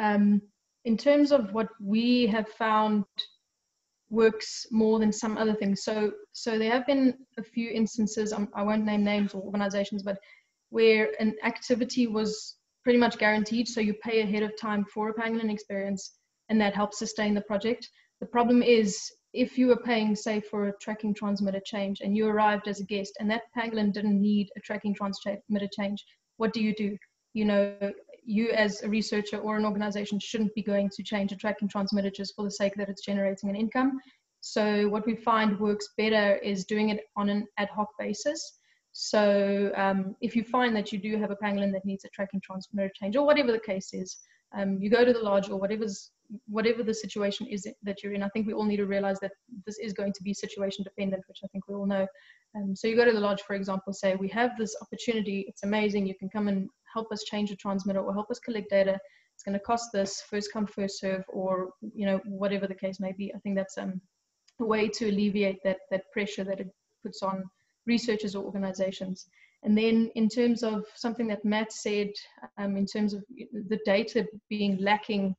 Um, in terms of what we have found works more than some other things. So, so there have been a few instances, um, I won't name names or organizations, but where an activity was pretty much guaranteed. So you pay ahead of time for a pangolin experience and that helps sustain the project. The problem is if you were paying, say, for a tracking transmitter change and you arrived as a guest and that pangolin didn't need a tracking transmitter change, what do you do? You know, you as a researcher or an organization shouldn't be going to change a tracking transmitter just for the sake that it's generating an income. So what we find works better is doing it on an ad hoc basis. So um, if you find that you do have a pangolin that needs a tracking transmitter change or whatever the case is, um, you go to the lodge or whatever's whatever the situation is that you're in. I think we all need to realize that this is going to be situation dependent, which I think we all know. Um, so you go to the lodge, for example, say we have this opportunity. It's amazing. You can come and help us change a transmitter or help us collect data. It's going to cost this first come first serve, or you know whatever the case may be. I think that's um, a way to alleviate that that pressure that it puts on researchers or organizations. And then in terms of something that Matt said, um, in terms of the data being lacking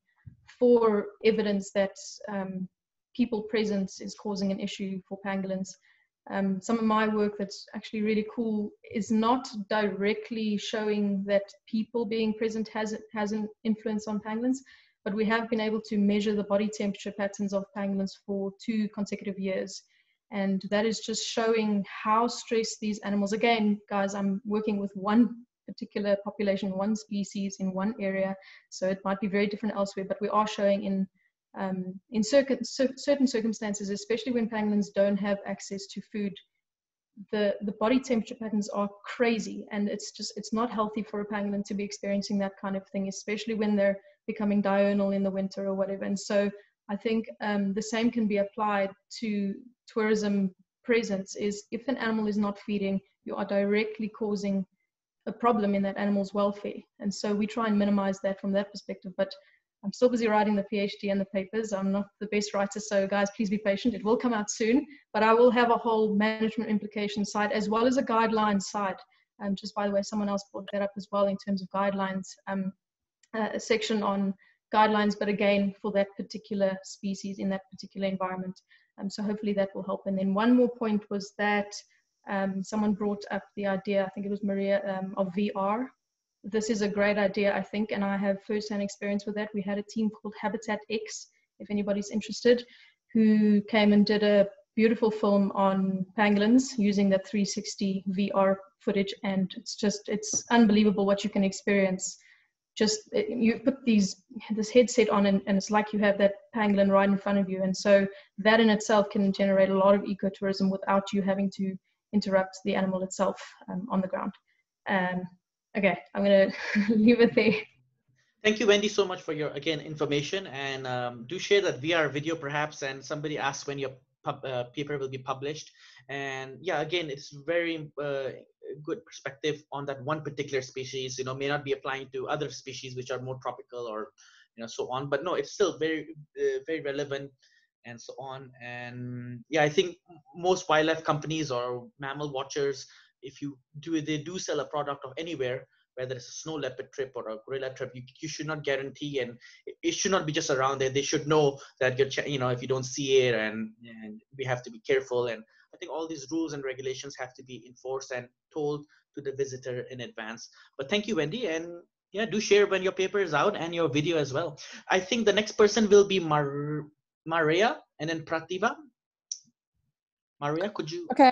for evidence that um, people presence is causing an issue for pangolins, um, some of my work that's actually really cool is not directly showing that people being present has, has an influence on pangolins, but we have been able to measure the body temperature patterns of pangolins for two consecutive years. And that is just showing how stressed these animals, again, guys, I'm working with one particular population, one species in one area, so it might be very different elsewhere, but we are showing in um, in certain, certain circumstances, especially when pangolins don't have access to food, the, the body temperature patterns are crazy and it's just, it's not healthy for a pangolin to be experiencing that kind of thing, especially when they're becoming diurnal in the winter or whatever. And so I think um, the same can be applied to tourism presence is if an animal is not feeding, you are directly causing a problem in that animal's welfare. And so we try and minimize that from that perspective. But I'm still busy writing the PhD and the papers. I'm not the best writer, so guys, please be patient. It will come out soon, but I will have a whole management implication side as well as a guideline side. Um, just by the way, someone else brought that up as well in terms of guidelines, um, uh, a section on guidelines, but again, for that particular species in that particular environment. Um, so hopefully that will help. And then one more point was that um, someone brought up the idea, I think it was Maria, um, of VR this is a great idea, I think, and I have first-hand experience with that. We had a team called Habitat X, if anybody's interested, who came and did a beautiful film on pangolins using that 360 VR footage, and it's just it's unbelievable what you can experience just you put these this headset on and, and it's like you have that pangolin right in front of you and so that in itself can generate a lot of ecotourism without you having to interrupt the animal itself um, on the ground um, okay i'm going to leave it there Thank you, Wendy, so much for your again information, and um, do share that VR video perhaps. And somebody asked when your pub, uh, paper will be published, and yeah, again, it's very uh, good perspective on that one particular species. You know, may not be applying to other species which are more tropical or you know so on, but no, it's still very uh, very relevant and so on. And yeah, I think most wildlife companies or mammal watchers, if you do they do sell a product of anywhere whether it's a snow leopard trip or a gorilla trip, you, you should not guarantee and it should not be just around there. They should know that you're, you know, if you don't see it and, and we have to be careful. And I think all these rules and regulations have to be enforced and told to the visitor in advance. But thank you, Wendy. And yeah, do share when your paper is out and your video as well. I think the next person will be Mar- Maria and then Prativa. Maria, could you? Okay.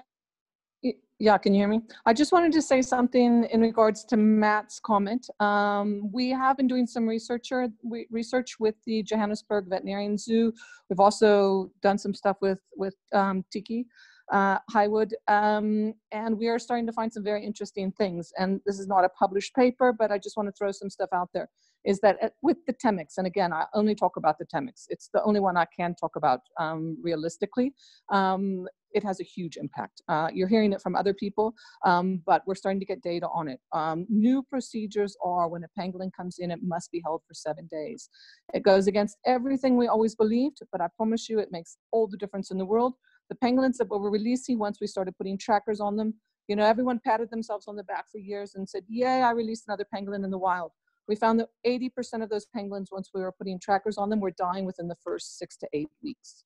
Yeah, can you hear me? I just wanted to say something in regards to Matt's comment. Um, we have been doing some researcher research with the Johannesburg Veterinarian Zoo. We've also done some stuff with with um, Tikki uh, Hywood, um, and we are starting to find some very interesting things. And this is not a published paper, but I just want to throw some stuff out there. Is that with the Temminck's, and again, I only talk about the Temminck's. It's the only one I can talk about um, realistically. Um, it has a huge impact. Uh, you're hearing it from other people, um, but we're starting to get data on it. Um, new procedures are when a pangolin comes in, it must be held for seven days. It goes against everything we always believed, but I promise you it makes all the difference in the world. The pangolins that we were releasing once we started putting trackers on them, you know, everyone patted themselves on the back for years and said, yay, I released another pangolin in the wild. We found that 80% of those pangolins, once we were putting trackers on them, were dying within the first six to eight weeks.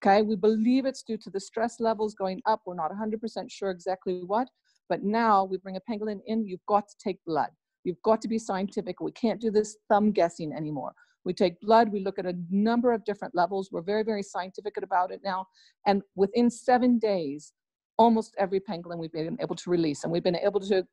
Okay, we believe it's due to the stress levels going up. We're not 100% sure exactly what, but now we bring a pangolin in, you've got to take blood. You've got to be scientific. We can't do this thumb guessing anymore. We take blood, we look at a number of different levels. We're very, very scientific about it now. And within seven days, almost every pangolin we've been able to release. And we've been able to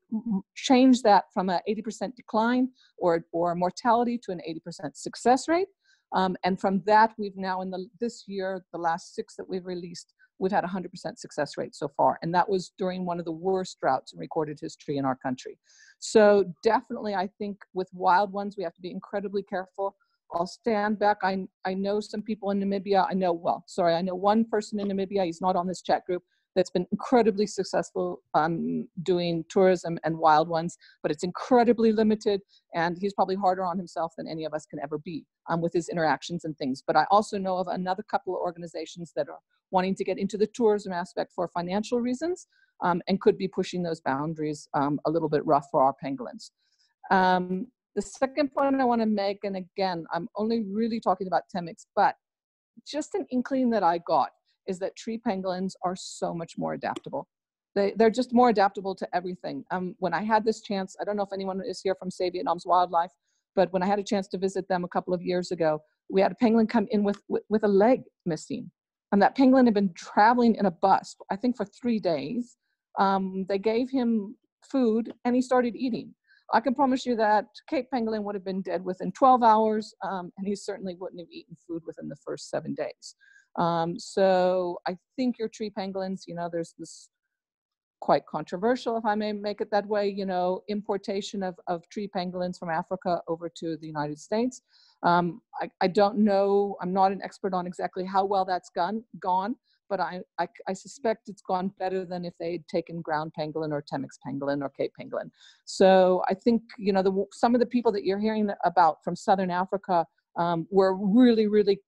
change that from an 80% decline or, or mortality to an 80% success rate. Um, and from that, we've now in the this year, the last six that we've released, we've had 100% success rate so far. And that was during one of the worst droughts in recorded history in our country. So definitely, I think with wild ones, we have to be incredibly careful. I'll stand back. I, I know some people in Namibia. I know, well, sorry, I know one person in Namibia. He's not on this chat group that's been incredibly successful um, doing tourism and wild ones, but it's incredibly limited. And he's probably harder on himself than any of us can ever be um, with his interactions and things. But I also know of another couple of organizations that are wanting to get into the tourism aspect for financial reasons um, and could be pushing those boundaries um, a little bit rough for our pangolins. Um, the second point I want to make, and again, I'm only really talking about Temminck's, but just an inkling that I got is that tree pangolins are so much more adaptable. They, they're just more adaptable to everything. Um, when I had this chance, I don't know if anyone is here from Save Vietnam's Wildlife, but when I had a chance to visit them a couple of years ago, we had a pangolin come in with, with, with a leg missing. And that pangolin had been traveling in a bus, I think for three days. Um, they gave him food and he started eating. I can promise you that Cape pangolin would have been dead within 12 hours, um, and he certainly wouldn't have eaten food within the first seven days. Um, so I think your tree pangolins, you know, there's this quite controversial, if I may make it that way, you know, importation of, of tree pangolins from Africa over to the United States. Um, I, I don't know, I'm not an expert on exactly how well that's gone, gone but I, I, I, suspect it's gone better than if they'd taken ground pangolin or Temminck's pangolin or Cape pangolin. So I think, you know, the, some of the people that you're hearing about from Southern Africa um, were really, really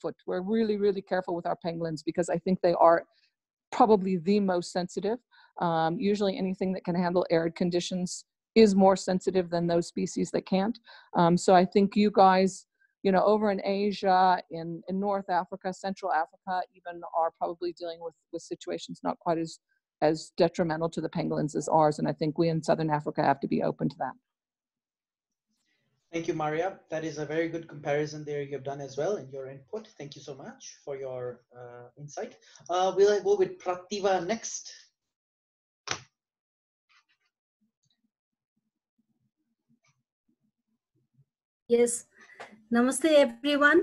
foot. We're really, really careful with our pangolins because I think they are probably the most sensitive. Um, usually anything that can handle arid conditions is more sensitive than those species that can't. Um, so I think you guys, you know, over in Asia, in, in North Africa, Central Africa, even are probably dealing with, with situations not quite as, as detrimental to the pangolins as ours. And I think we in Southern Africa have to be open to that. Thank you, Maria. That is a very good comparison there you have done as well in your input. Thank you so much for your uh, insight. Uh, we'll go with Prativa next. Yes. Namaste, everyone.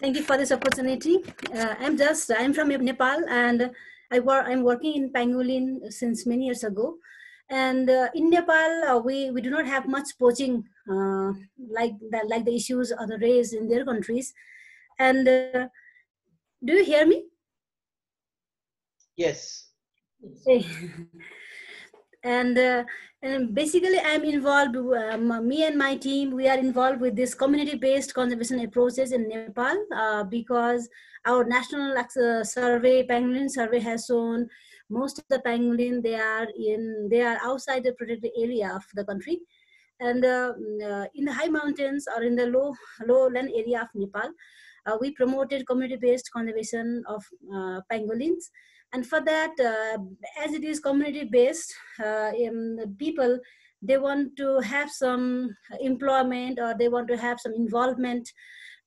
Thank you for this opportunity. Uh, I'm just, I'm from Nepal and I work, I'm working in Pangolin since many years ago. And uh, in Nepal, uh, we, we do not have much poaching uh, like that, like the issues are raised in their countries. And uh, do you hear me? Yes. and uh, and basically i'm involved um, me and my team we are involved with this community based conservation approaches in nepal uh, because our national uh, survey pangolin survey has shown most of the pangolin they are in they are outside the protected area of the country and uh, uh, in the high mountains or in the low lowland area of nepal uh, we promoted community based conservation of pangolins. And for that uh, as it is community based uh, people they want to have some employment or they want to have some involvement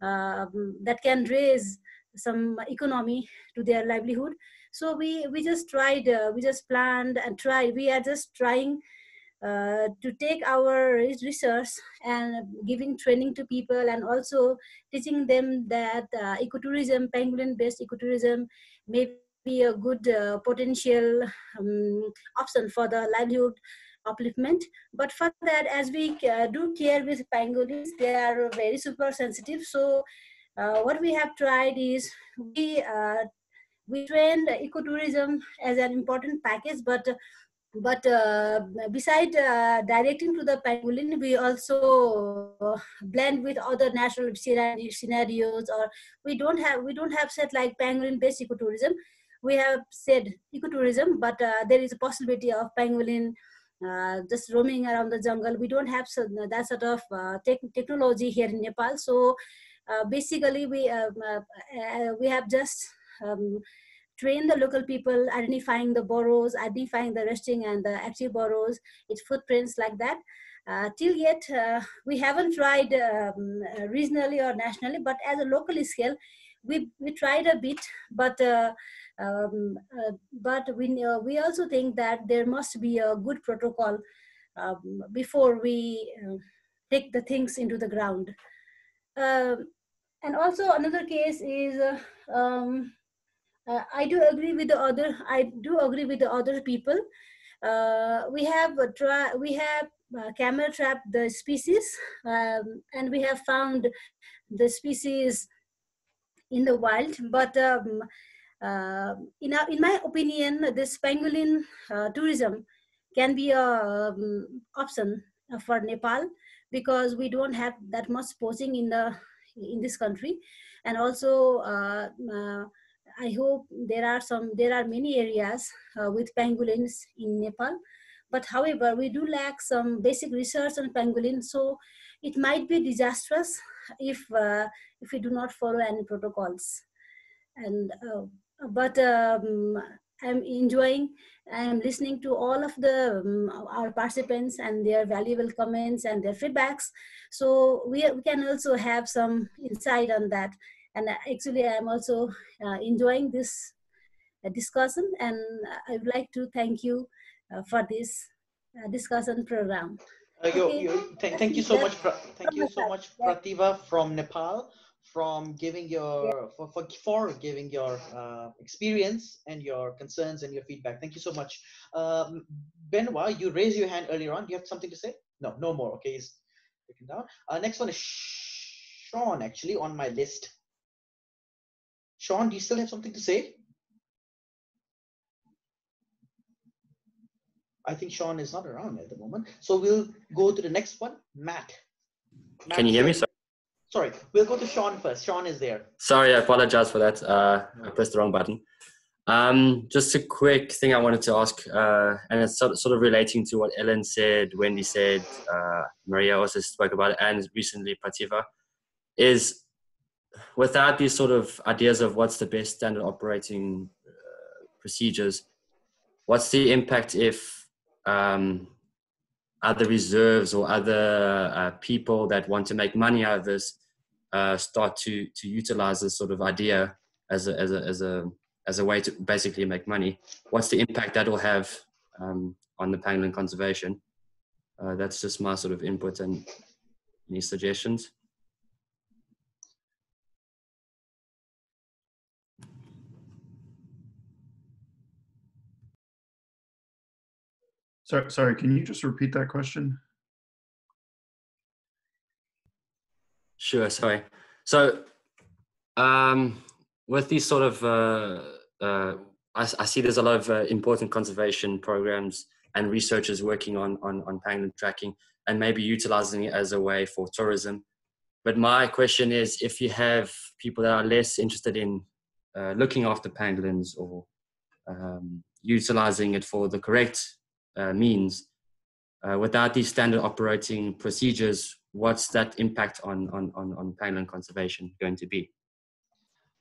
um, that can raise some economy to their livelihood. So we we just tried uh, we just planned and tried. We are just trying uh, to take our research and giving training to people and also teaching them that uh, ecotourism pangolin based ecotourism may be a good uh, potential um, option for the livelihood upliftment. But for that, as we uh, do care with pangolins, they are very super sensitive. So uh, what we have tried is we we trained ecotourism as an important package, but but uh, beside uh, directing to the pangolin, we also blend with other natural scenarios, or we don't have we don't have set like pangolin-based ecotourism we have said ecotourism, but uh, there is a possibility of pangolin uh, just roaming around the jungle. We don't have that sort of uh, technology here in Nepal. So uh, basically, we um, we have just um, trained the local people identifying the burrows, identifying the resting and the active burrows, its footprints like that. Uh, till yet, uh, we haven't tried um, regionally or nationally, but as a local scale, we, we tried a bit, but uh, um, uh, but we, uh, we also think that there must be a good protocol um, before we uh, take the things into the ground. Um, and also another case is, uh, uh, I do agree with the other, I do agree with the other people. Uh, we have we have camera trap the species um, and we have found the species in the wild, but um, uh, in, in my opinion, this pangolin uh, tourism can be a um, option for Nepal because we don't have that much poaching in the in this country, and also uh, uh I hope there are some there are many areas uh, with pangolins in Nepal, but however we do lack some basic research on pangolin, so it might be disastrous if uh, if we do not follow any protocols and but um, I'm enjoying. I'm listening to all of the um, our participants and their valuable comments and their feedbacks. So we, we can also have some insight on that. And actually, I'm also uh, enjoying this uh, discussion, and I would like to thank you uh, for this uh, discussion program. Uh, okay. th thank you so much. Thank you so much, Prativa from Nepal from giving your for, for, for giving your uh, experience and your concerns and your feedback. Thank you so much. Um, benoit you raised your hand earlier on. Do you have something to say? No no more. Okay he's taken down. Uh, next one is sean actually on my list sean do you still have something to say I think Sean is not around at the moment. So we'll go to the next one, Matt. Matt Can you hear me? Sorry. Sorry, we'll go to Sean first. Sean is there. Sorry, I apologize for that. Uh, I pressed the wrong button. Um, just a quick thing I wanted to ask, uh, and it's sort, of relating to what Ellen said, Wendy said, uh, Maria also spoke about it, and recently Prativa, is without these sort of ideas of what's the best standard operating uh, procedures, what's the impact if um, other reserves or other uh, people that want to make money out of this uh, start to to utilize this sort of idea as a as a as a as a way to basically make money. What's the impact that will have um, on the pangolin conservation? Uh, that's just my sort of input and any suggestions. Sorry, sorry, can you just repeat that question? Sure, sorry. So, um, with these sort of, uh, uh, I, I, see there's a lot of uh, important conservation programs and researchers working on, on, on pangolin tracking and maybe utilizing it as a way for tourism. But my question is if you have people that are less interested in uh, looking after pangolins or um, utilizing it for the correct means, uh, without these standard operating procedures, what's that impact on, on, on, on pangolin conservation going to be?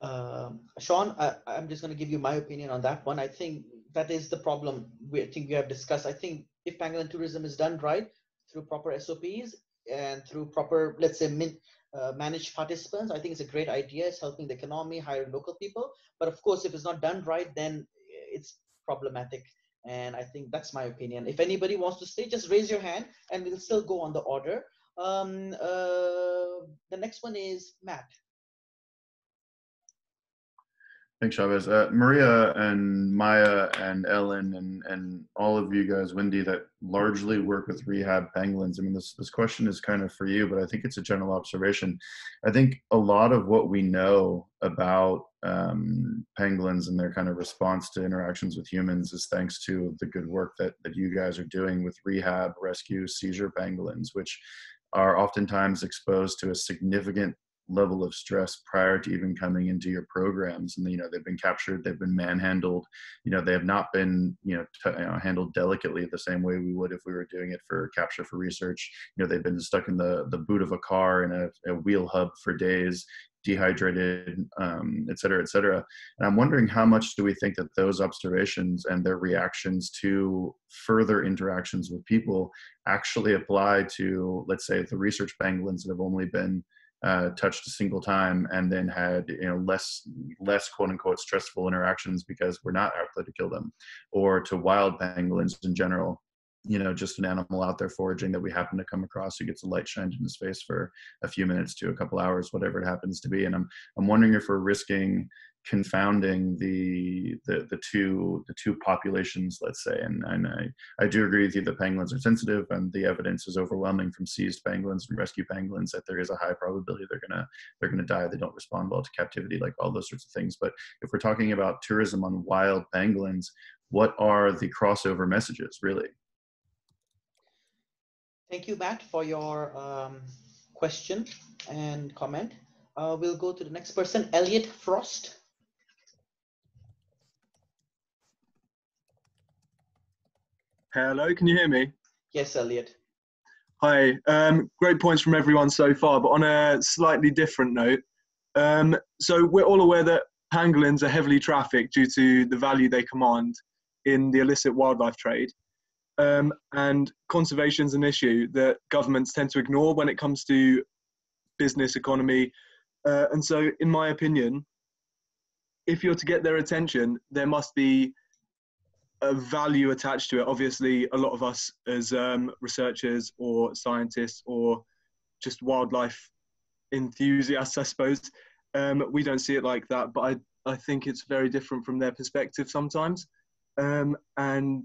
Um, Sean, I, am just going to give you my opinion on that one. I think that is the problem we I think we have discussed. I think if pangolin tourism is done right through proper SOPs and through proper, let's say, min, uh, managed participants, I think it's a great idea. It's helping the economy, hire local people. But of course, if it's not done right, then it's problematic. And I think that's my opinion. If anybody wants to stay, just raise your hand and we'll still go on the order. Um, uh, the next one is Matt. Thanks, Chavez. Uh, Maria and Maya and Ellen and, and all of you guys, Wendy, that largely work with rehab pangolins. I mean, this, this question is kind of for you, but I think it's a general observation. I think a lot of what we know about um, pangolins and their kind of response to interactions with humans is thanks to the good work that, that you guys are doing with rehab, rescue, seizure pangolins, which are oftentimes exposed to a significant level of stress prior to even coming into your programs. And you know they've been captured they've been manhandled. You know they have not been you know, t- you know, handled delicately the same way we would if we were doing it for capture for research. You know they've been stuck in the the boot of a car in a, a wheel hub for days dehydrated um, et cetera et cetera. And i'm wondering how much do we think that those observations and their reactions to further interactions with people actually apply to let's say the research pangolins that have only been uh, touched a single time and then had you know less less quote unquote stressful interactions because we're not out there to kill them or to wild pangolins in general you know just an animal out there foraging that we happen to come across who gets a light shined in his face for a few minutes to a couple hours whatever it happens to be. And i'm i'm wondering if we're risking confounding the, the the two the two populations let's say. And, and I, I do agree with you that pangolins are sensitive and the evidence is overwhelming from seized pangolins and rescue pangolins that there is a high probability they're gonna they're gonna die. They don't respond well to captivity like all those sorts of things. But if we're talking about tourism on wild pangolins what are the crossover messages really thank you matt for your um, question and comment uh, we'll go to the next person elliot frost Hello, can you hear me? Yes, Elliot. Hi, um, great points from everyone so far, but on a slightly different note. Um, so we're all aware that pangolins are heavily trafficked due to the value they command in the illicit wildlife trade. Um, and conservation is an issue that governments tend to ignore when it comes to business economy. Uh, and so, in my opinion, if you're to get their attention, there must be a value attached to it. Obviously, a lot of us as um, researchers or scientists or just wildlife enthusiasts, I suppose, um, we don't see it like that. But I, I think it's very different from their perspective sometimes. Um, and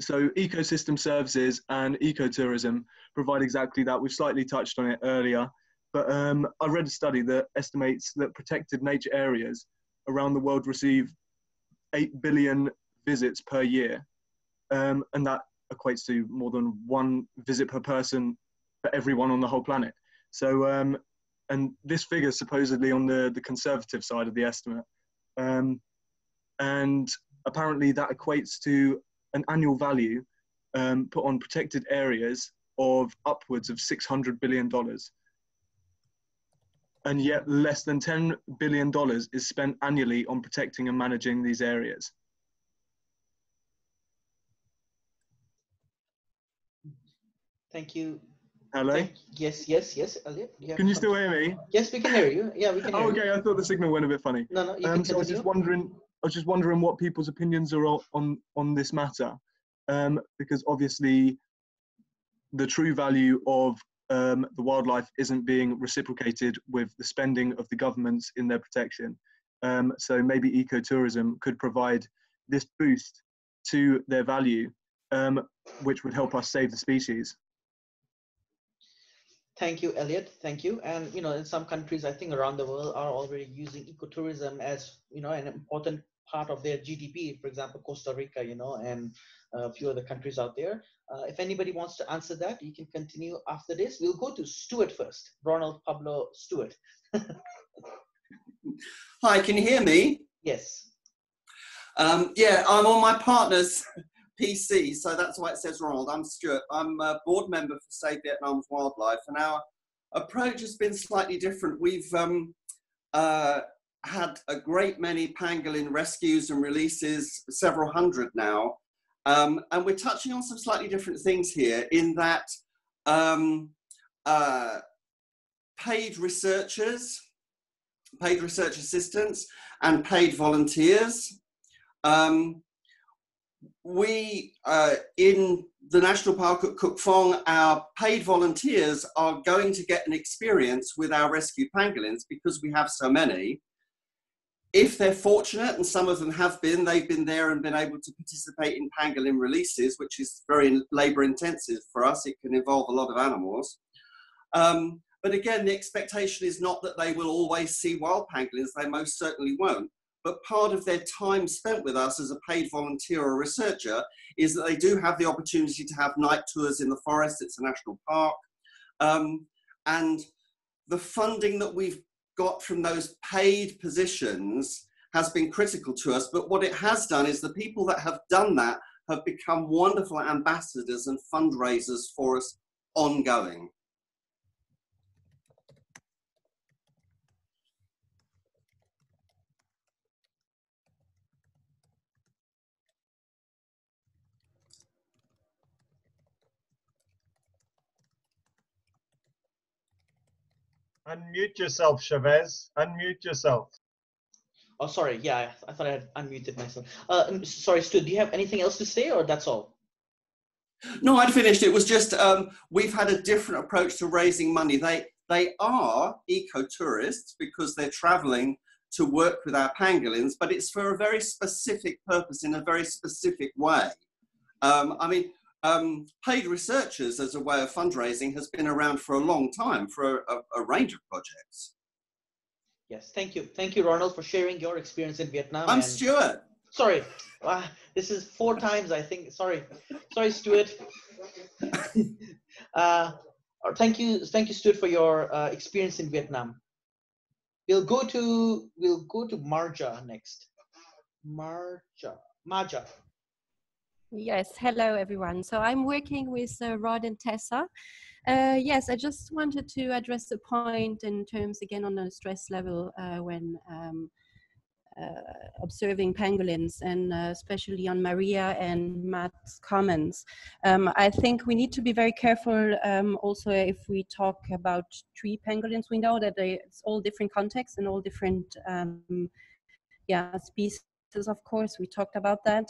so, ecosystem services and ecotourism provide exactly that. We've slightly touched on it earlier, but um, I read a study that estimates that protected nature areas around the world receive 8 billion visits per year, um, and that equates to more than one visit per person for everyone on the whole planet. So, um, and this figure supposedly on the, the conservative side of the estimate. Um, and apparently that equates to an annual value um, put on protected areas of upwards of $600 billion. And yet less than $10 billion is spent annually on protecting and managing these areas. Thank you. Hello. Thank, yes, yes, yes, Elliot. You can you still hear me? Yes, we can hear you. Yeah, we can. oh, okay. You. I thought the signal went a bit funny. No, no. You um, can so I was just wondering. I was just wondering what people's opinions are on on this matter, um, because obviously, the true value of um, the wildlife isn't being reciprocated with the spending of the governments in their protection. Um, so maybe ecotourism could provide this boost to their value um, which would help us save the species. Thank you, Elliot. Thank you. And you know, in some countries, I think around the world are already using ecotourism as you know an important part of their GDP. For example, Costa Rica, you know, and a few other countries out there. Uh, if anybody wants to answer that, you can continue after this. We'll go to Stuart first. Ronald Pablo Stuart. Hi, can you hear me? Yes. Um, yeah, I'm on my partner's PC, so that's why it says Ronald. I'm Stuart. I'm a board member for Save Vietnam's Wildlife, and our approach has been slightly different. We've um, uh, had a great many pangolin rescues and releases, several hundred now, um, and we're touching on some slightly different things here in that um, uh, paid researchers, paid research assistants, and paid volunteers. Um, we, uh, in the National Park at Cuc Phuong, our paid volunteers are going to get an experience with our rescue pangolins because we have so many. If they're fortunate, and some of them have been, they've been there and been able to participate in pangolin releases, which is very labor intensive for us. It can involve a lot of animals. Um, but again, the expectation is not that they will always see wild pangolins, they most certainly won't but part of their time spent with us as a paid volunteer or researcher is that they do have the opportunity to have night tours in the forest. It's a national park. Um, and the funding that we've got from those paid positions has been critical to us. But what it has done is the people that have done that have become wonderful ambassadors and fundraisers for us ongoing. Unmute yourself, Chavez. Unmute yourself. Oh, sorry. Yeah, I thought I had unmuted myself. Uh, sorry, Stu, do you have anything else to say or that's all? No, I'd finished. It was just um, we've had a different approach to raising money. They they are eco-tourists because they're traveling to work with our pangolins, but it's for a very specific purpose in a very specific way. Um, I mean, um, paid researchers as a way of fundraising has been around for a long time for a, a, range of projects. Yes, thank you. Thank you, Ronald, for sharing your experience in Vietnam. I'm and, Stuart. Sorry, uh, this is four times, I think. Sorry, sorry, Stuart. uh, thank you, thank you, Stuart, for your uh, experience in Vietnam. We'll go to we'll go to Marja next. Marja, Marja. Yes, hello everyone. So I'm working with uh, Rod and Tessa. Uh, yes, I just wanted to address the point in terms again on the stress level uh, when um, uh, observing pangolins and uh, especially on Maria and Matt's comments. Um, I think we need to be very careful um, also if we talk about tree pangolins. We know that they, it's all different contexts and all different um, yeah, species, of course. We talked about that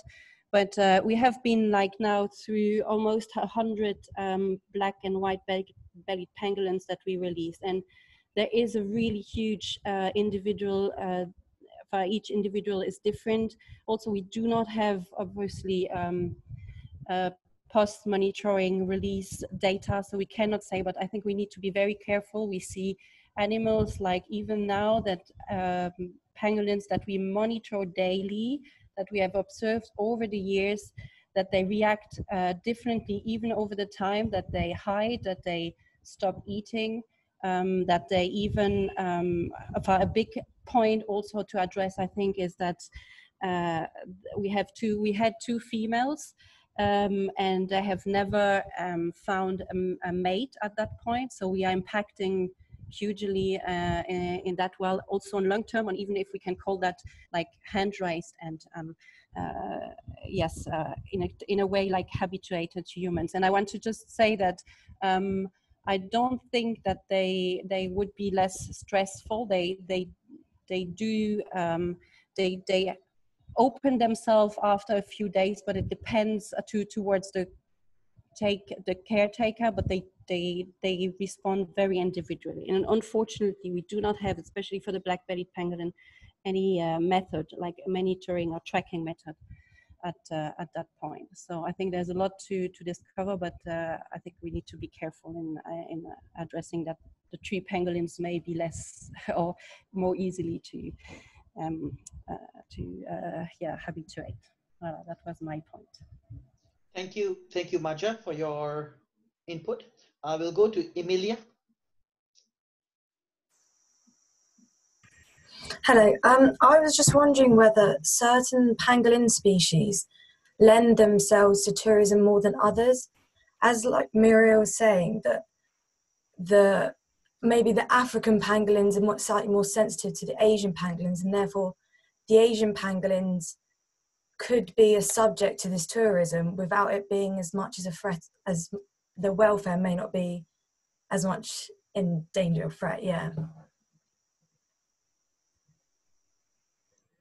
but uh, we have been like now through almost hundred um, black and white bellied pangolins that we released. And there is a really huge uh, individual uh, for each individual is different. Also we do not have obviously um, post monitoring release data so we cannot say but i think we need to be very careful. We see animals like even now that um, pangolins that we monitor daily that we have observed over the years that they react uh, differently even over the time that they hide, that they stop eating, um, that they even, um, a big point also to address, I think, is that uh, we have two, we had two females um, and they have never um, found a, a, mate at that point. So we are impacting hugely uh, in, in, that well also on long term and even if we can call that like hand raised and um, uh, yes uh, in, a, in a way like habituated to humans. And i want to just say that um, i don't think that they they would be less stressful. They they they do um, they they open themselves after a few days but it depends uh, to towards the take the caretaker but they they they respond very individually and unfortunately we do not have especially for the black-bellied pangolin any uh, method like monitoring or tracking method at uh, at that point. So I think there's a lot to to discover, but uh, I think we need to be careful in uh, in addressing that the tree pangolins may be less or more easily to um, to yeah habituate. that was my point. Thank you, thank you, Maja, for your input. Uh, we'll go to Emilia. Hello. Um, I was just wondering whether certain pangolin species lend themselves to tourism more than others. As like Muriel was saying, that the maybe the African pangolins are slightly more sensitive to the Asian pangolins, and therefore the Asian pangolins could be a subject to this tourism without it being as much as a threat as the welfare may not be as much in danger or threat. Yeah.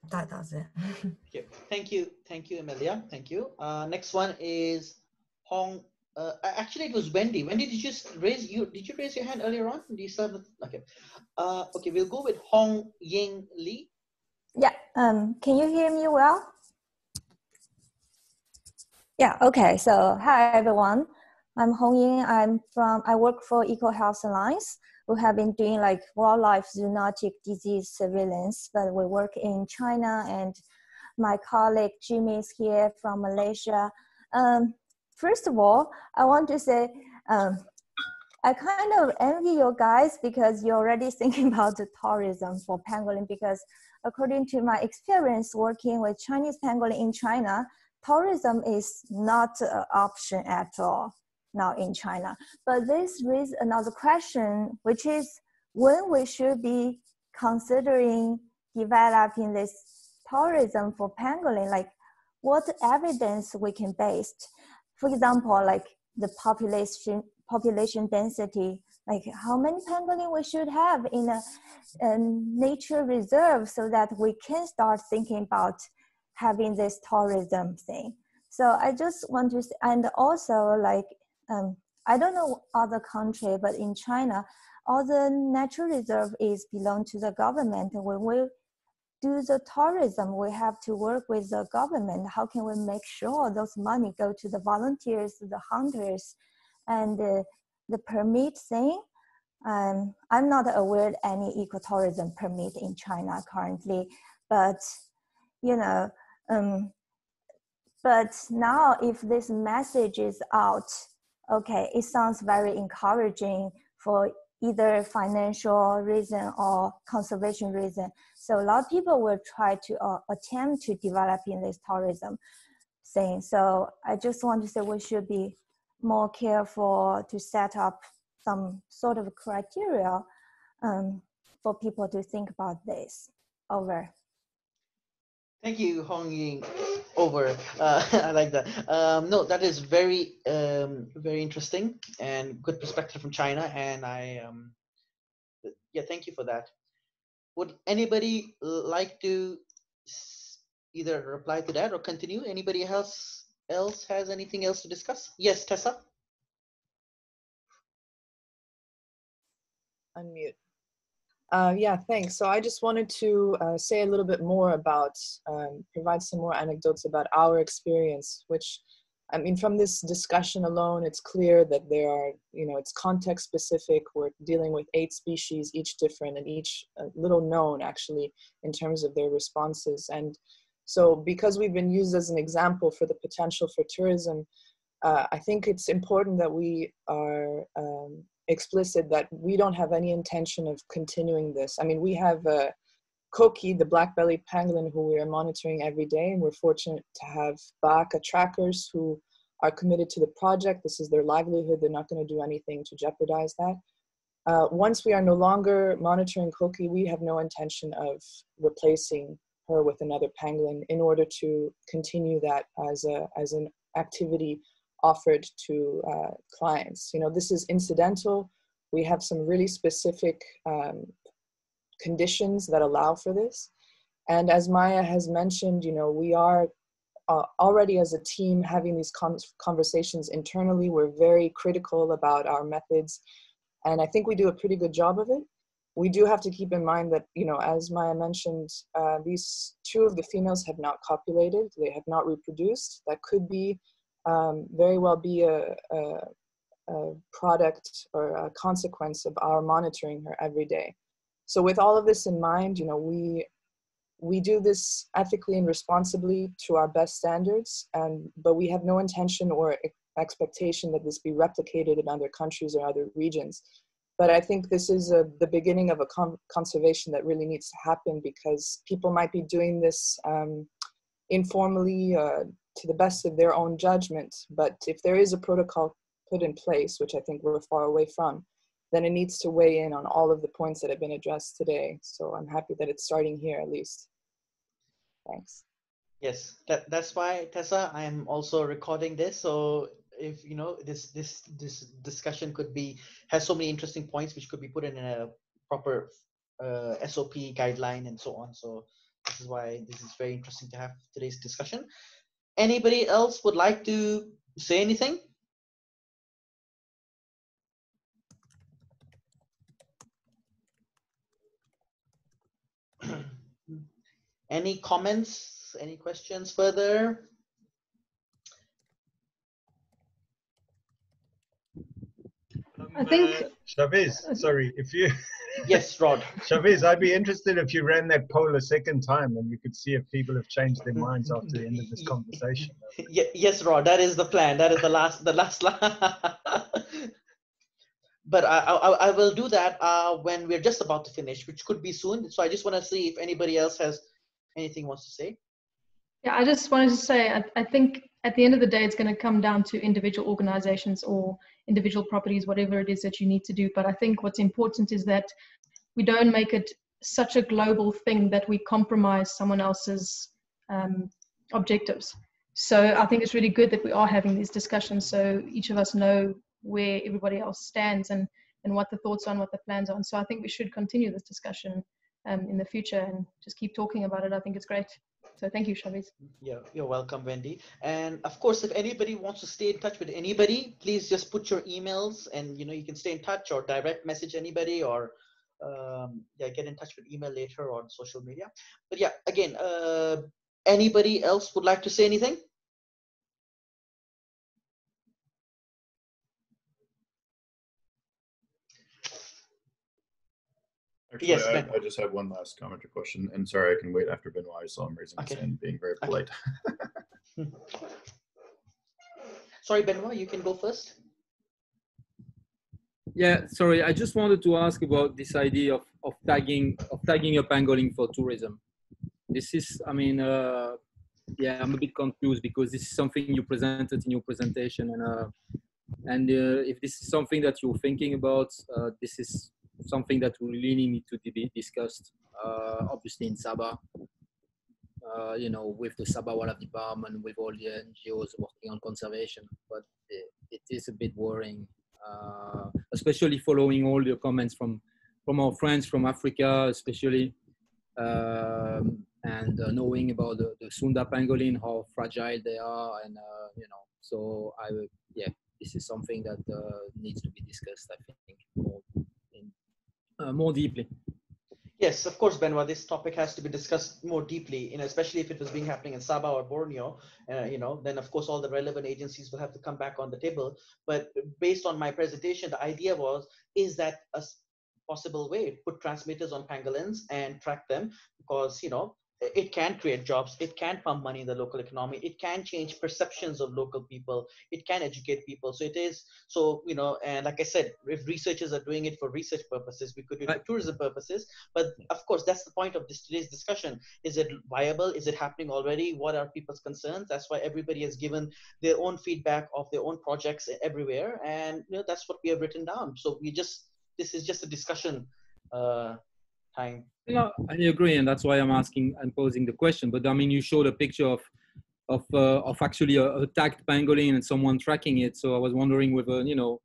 that does it. okay. Thank you. Thank you, Emilia. Thank you. Uh, next one is Hong. Uh, actually, it was Wendy. Wendy, did you raise you? Did you raise your hand earlier on? Do you serve? Okay. Uh, okay, we'll go with Hong Ying Lee. Yeah. Um. Can you hear me well? Yeah. Okay. So, hi everyone. I'm Hong Ying. I'm from. I work for Eco Health Alliance we have been doing like wildlife zoonotic disease surveillance, but we work in China and my colleague Jimmy is here from Malaysia. Um, first of all, I want to say um, I kind of envy you guys because you're already thinking about the tourism for pangolin because according to my experience working with Chinese pangolin in China, tourism is not an option at all now in China. But this raises another question, which is when we should be considering developing this tourism for pangolin, like what evidence we can base. For example, like the population population density, like how many pangolin we should have in a, a nature reserve so that we can start thinking about having this tourism thing. So I just want to, and also like um, I don't know other country, but in China, all the natural reserve is belong to the government. When we do the tourism, we have to work with the government. How can we make sure those money go to the volunteers, the hunters, and uh, the permit thing? Um, I'm not aware any ecotourism permit in China currently, but you know, um, but now if this message is out okay, it sounds very encouraging for either financial reason or conservation reason. So a lot of people will try to uh, attempt to develop in this tourism thing. So I just want to say we should be more careful to set up some sort of criteria um, for people to think about this. Over. Thank you, Hong Ying. Over. Uh, I like that. Um, no, that is very, um, very interesting and good perspective from China. And I, um, yeah, thank you for that. Would anybody like to either reply to that or continue? Anybody else else has anything else to discuss? Yes, Tessa. Unmute. Uh, yeah, thanks. So I just wanted to uh, say a little bit more about, um, provide some more anecdotes about our experience, which, I mean, from this discussion alone, it's clear that there are, you know, it's context specific. We're dealing with eight species, each different and each uh, little known actually in terms of their responses. And so because we've been used as an example for the potential for tourism, uh, I think it's important that we are um, explicit that we don't have any intention of continuing this. I mean, we have uh, Koki, the black-bellied pangolin, who we are monitoring every day, and we're fortunate to have Baka trackers who are committed to the project. This is their livelihood. They're not going to do anything to jeopardize that. Uh, once we are no longer monitoring Koki, we have no intention of replacing her with another pangolin in order to continue that as, a, as an activity offered to uh, clients. You know, this is incidental. We have some really specific um, conditions that allow for this. And as Maya has mentioned, you know, we are uh, already as a team having these con conversations internally. We're very critical about our methods. And I think we do a pretty good job of it. we do have to keep in mind that, you know, as Maya mentioned, uh, these two of the females have not copulated, they have not reproduced. That could be um, very well be a, a, a, product or a consequence of our monitoring her every day. So with all of this in mind, you know, we we do this ethically and responsibly to our best standards, and but we have no intention or expectation that this be replicated in other countries or other regions. But I think this is a, the beginning of a conservation that really needs to happen because people might be doing this um, informally uh, to the best of their own judgment. But if there is a protocol put in place, which I think we're far away from, then it needs to weigh in on all of the points that have been addressed today. So I'm happy that it's starting here at least. Thanks. Yes, that, that's why, Tessa, I am also recording this. So if you know this this this discussion could be has so many interesting points which could be put in a proper uh, SOP guideline and so on. So this is why this is very interesting to have today's discussion. Anybody else would like to say anything? Any comments? Any questions further? I think. Uh, Chavez, sorry, if you. yes, Rod. Chavez, I'd be interested if you ran that poll a second time and you could see if people have changed their minds after the end of this conversation. yes, Rod, that is the plan. That is the last, the last. but I, I, I will do that uh, when we're just about to finish, which could be soon. So I just want to see if anybody else has anything wants to say. Yeah, I just wanted to say, I, I think at the end of the day, it's going to come down to individual organizations or individual properties, whatever it is that you need to do. But I think what's important is that we don't make it such a global thing that we compromise someone else's um, objectives. So I think it's really good that we are having these discussions so each of us know where everybody else stands and, and what the thoughts are and what the plans are. And so I think we should continue this discussion um, in the future and just keep talking about it. I think it's great. So thank you, Chavez. Yeah, you're welcome, Wendy. And of course, if anybody wants to stay in touch with anybody, please just put your emails and you know you can stay in touch or direct message anybody or um, yeah, get in touch with email later on social media. But yeah, again, uh, anybody else would like to say anything? Actually, Yes, I, Ben. I just have one last comment or question, and sorry, I can wait after Benoit. so I'm him raising his Okay. hand, being very polite. Sorry, Benoit, you can go first. Yeah, sorry. I just wanted to ask about this idea of, of tagging of tagging your pangolin for tourism. This is, I mean, uh, yeah, I'm a bit confused because this is something you presented in your presentation, and uh, and uh, if this is something that you're thinking about, uh, this is something that will really need to be discussed, uh, obviously in Sabah. Uh, you know, with the Sabah Wildlife Department, with all the NGOs working on conservation, but it, it is a bit worrying uh, especially following all the comments from from our friends from Africa, especially, um, and uh, knowing about the, the Sunda pangolin, how fragile they are, and uh, you know, so I yeah, this is something that uh, needs to be discussed. I think more uh, more deeply. Yes, of course, Benoit. This topic has to be discussed more deeply, you know, especially if it was being happening in Sabah or Borneo. Uh, you know, then of course all the relevant agencies will have to come back on the table. But based on my presentation, the idea was is that a possible way to put transmitters on pangolins and track them because you know it can create jobs it can pump money in the local economy it can change perceptions of local people it can educate people. So it is so you know and like i said if researchers are doing it for research purposes we could do it for tourism purposes. But of course that's the point of this today's discussion. Is it viable? Is it happening already? What are people's concerns? That's why everybody has given their own feedback of their own projects everywhere. And you know that's what we have written down. So we just this is just a discussion uh time No, I agree, and that's why I'm asking and posing the question. But I mean, you showed a picture of of uh, of actually a, a tagged pangolin and someone tracking it. So I was wondering whether you know,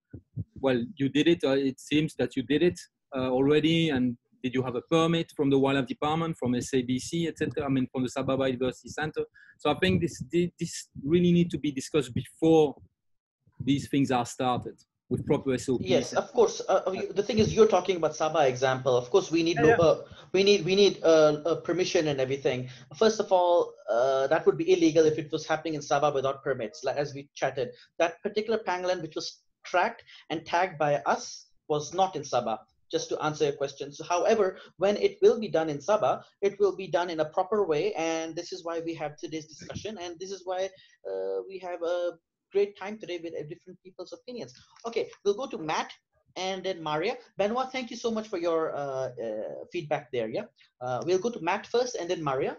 well, you did it. Uh, it seems that you did it uh, already, and did you have a permit from the wildlife department, from SABC, etc. I mean, from the Sabah Biodiversity Center. So I think this this really need to be discussed before these things are started. With proper SOPs. Yes, of course. Uh, the thing is, you're talking about Sabah example. Of course, we need Yeah, yeah. uh, we need we need uh, uh, permission and everything. First of all, uh, that would be illegal if it was happening in Sabah without permits. Like as we chatted, that particular pangolin which was tracked and tagged by us was not in Sabah. Just to answer your question. So, however, when it will be done in Sabah, it will be done in a proper way, and this is why we have today's discussion, and this is why uh, we have a great time today with different people's opinions. Okay, we'll go to Matt and then Maria. Benoit, thank you so much for your uh, uh, feedback there. Yeah, uh, we'll go to Matt first and then Maria.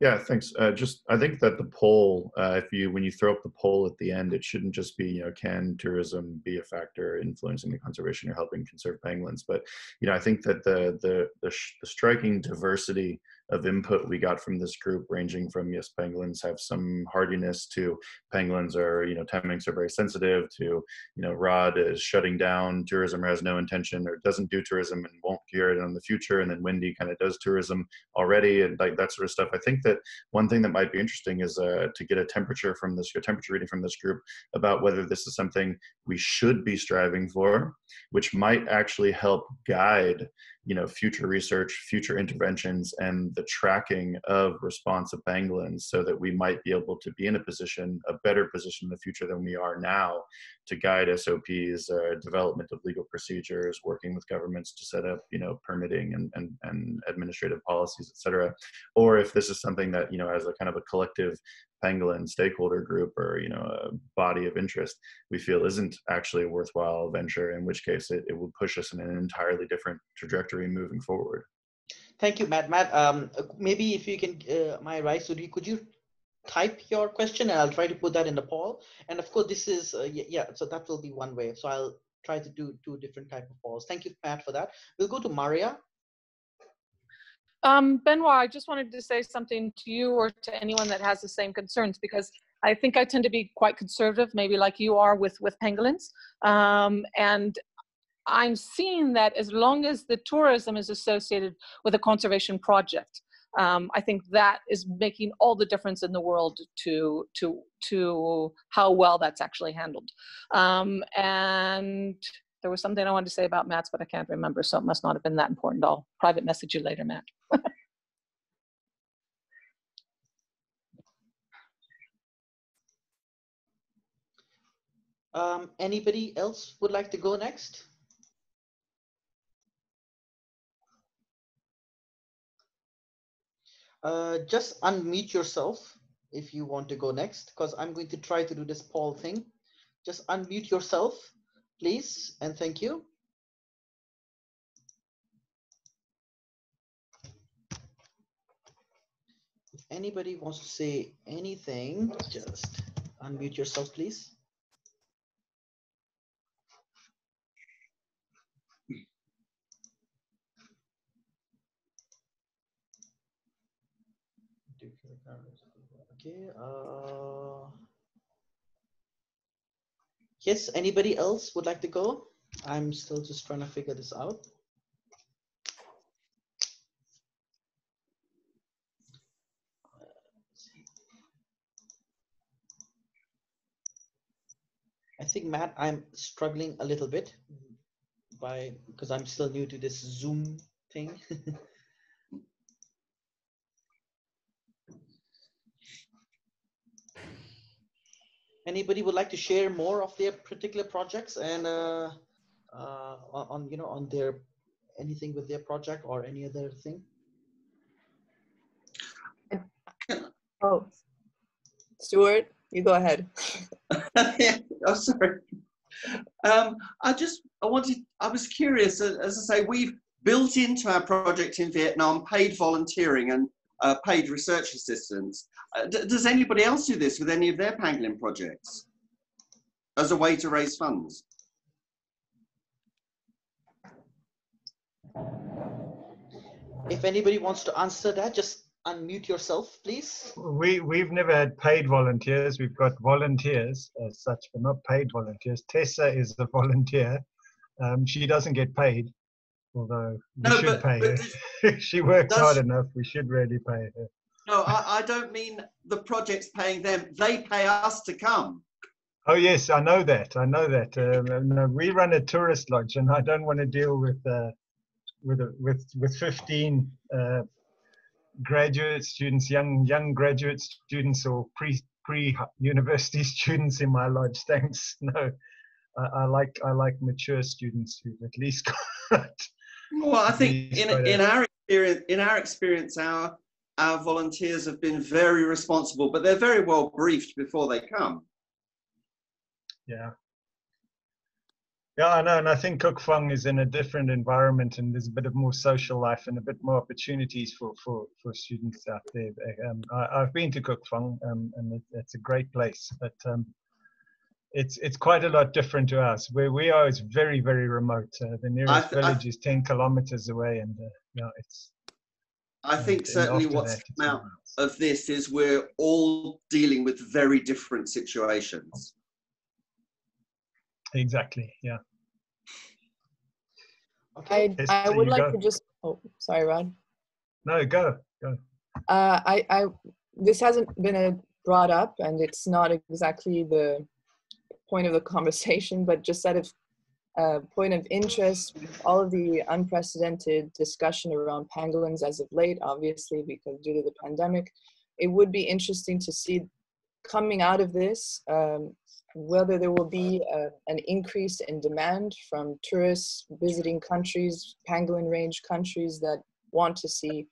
Yeah, thanks. Uh, just I think that the poll, uh, if you when you throw up the poll at the end, it shouldn't just be you know can tourism be a factor influencing the conservation or helping conserve pangolins, but you know I think that the the the, the striking diversity of input we got from this group, ranging from yes, pangolins have some hardiness to pangolins are you know Temminck's are very sensitive to you know Rod is shutting down tourism or has no intention or doesn't do tourism and won't gear it in the future, and then Wendy kind of does tourism already and like that sort of stuff. I think that one thing that might be interesting is uh, to get a temperature from this, a temperature reading from this group about whether this is something we should be striving for, which might actually help guide, you know, future research, future interventions, and the tracking of response of pangolins, so that we might be able to be in a position, a better position in the future than we are now, to guide SOPs, uh, development of legal procedures, working with governments to set up, you know, permitting and, and, and administrative policies, et cetera. Or if this is something that, you know, as a kind of a collective pangolin stakeholder group or, you know, a body of interest, we feel isn't actually a worthwhile venture, in which case it, it will push us in an entirely different trajectory moving forward. Thank you, Matt. Matt, um, maybe if you can, uh, my right, so could you type your question and I'll try to put that in the poll. And of course, this is, uh, yeah, yeah, so that will be one way. So I'll try to do two different type of polls. Thank you, Matt, for that. We'll go to Maria. Um, Benoit, I just wanted to say something to you or to anyone that has the same concerns because I think I tend to be quite conservative, maybe like you are with with pangolins. Um, and I'm seeing that as long as the tourism is associated with a conservation project, um, I think that is making all the difference in the world to to to how well that's actually handled. Um, and there was something I wanted to say about Matt's, but I can't remember, so it must not have been that important. I'll private message you later, Matt. Um, anybody else would like to go next? Uh, just unmute yourself if you want to go next, because I'm going to try to do this poll thing. Just unmute yourself, please, and thank you. If anybody wants to say anything, just unmute yourself, please. Okay. Uh, yes, anybody else would like to go? I'm still just trying to figure this out. I think Matt, I'm struggling a little bit by because I'm still new to this Zoom thing. Anybody would like to share more of their particular projects and uh, uh, on on, you know on their anything with their project or any other thing? Oh, Stuart, you go ahead. yeah, oh, sorry. Um, I just, I wanted, I was curious, uh, as I say, we've built into our project in Vietnam paid volunteering and uh, paid research assistants. Uh, d- does anybody else do this with any of their pangolin projects as a way to raise funds? If anybody wants to answer that, just unmute yourself, please. We we've never had paid volunteers. We've got volunteers as such, but not paid volunteers. Tessa is a volunteer. Um, she doesn't get paid, although we No, should but- pay but her. she works hard enough. We should really pay her. No, I, I don't mean the project's paying them. They pay us to come. Oh yes, I know that. I know that. Um, no, we run a tourist lodge, and I don't want to deal with uh, with a, with with 15 uh, graduate students, young young graduate students, or pre pre university students in my lodge. Thanks. No, I, I like I like mature students who've at least got. Well, I think in, in our experience, in our experience, our our volunteers have been very responsible, but they're very well briefed before they come. Yeah. Yeah, I know, and I think Cuc Phuong is in a different environment, and there's a bit of more social life and a bit more opportunities for for, for students out there. Um, I, have been to Cuc Phuong, um, and it, it's a great place, but um, it's it's quite a lot different to us. Where we are is very very remote. Uh, the nearest th- village is ten kilometers away, and uh, yeah, it's. I think and certainly what's that, come out of this is we're all dealing with very different situations. Exactly. Yeah. I, I would like go. to just, oh, sorry, Rod. No, go go. Uh, I, I, this hasn't been uh brought up, and it's not exactly the point of the conversation, but just out of uh, point of interest, all of the unprecedented discussion around pangolins as of late, obviously because due to the pandemic, it would be interesting to see coming out of this um, whether there will be a, an increase in demand from tourists visiting countries, pangolin range countries that want to see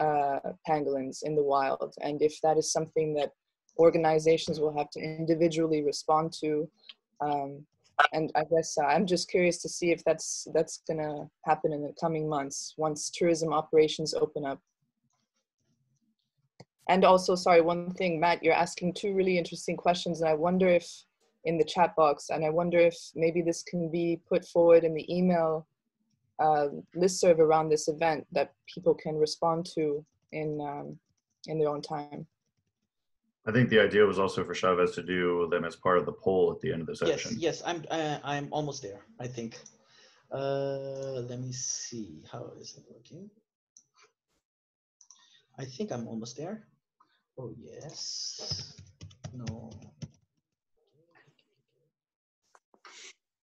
uh, pangolins in the wild, and if that is something that organizations will have to individually respond to. Um, and I guess uh, I'm just curious to see if that's that's gonna happen in the coming months once tourism operations open up. And also, sorry, one thing, Matt, you're asking two really interesting questions, and I wonder if in the chat box, and I wonder if maybe this can be put forward in the email uh, listserv around this event that people can respond to in um, in their own time. I think the idea was also for Chavez to do them as part of the poll at the end of the session. yes, yes, I'm uh, I'm almost there. I think. Uh, let me see. How is it working? I think I'm almost there. Oh yes. No.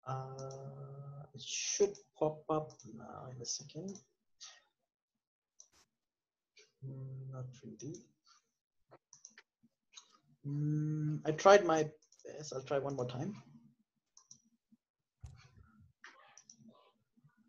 Uh, it should pop up now in a second. Mm, Not really. Mm, I tried my best. I'll try one more time.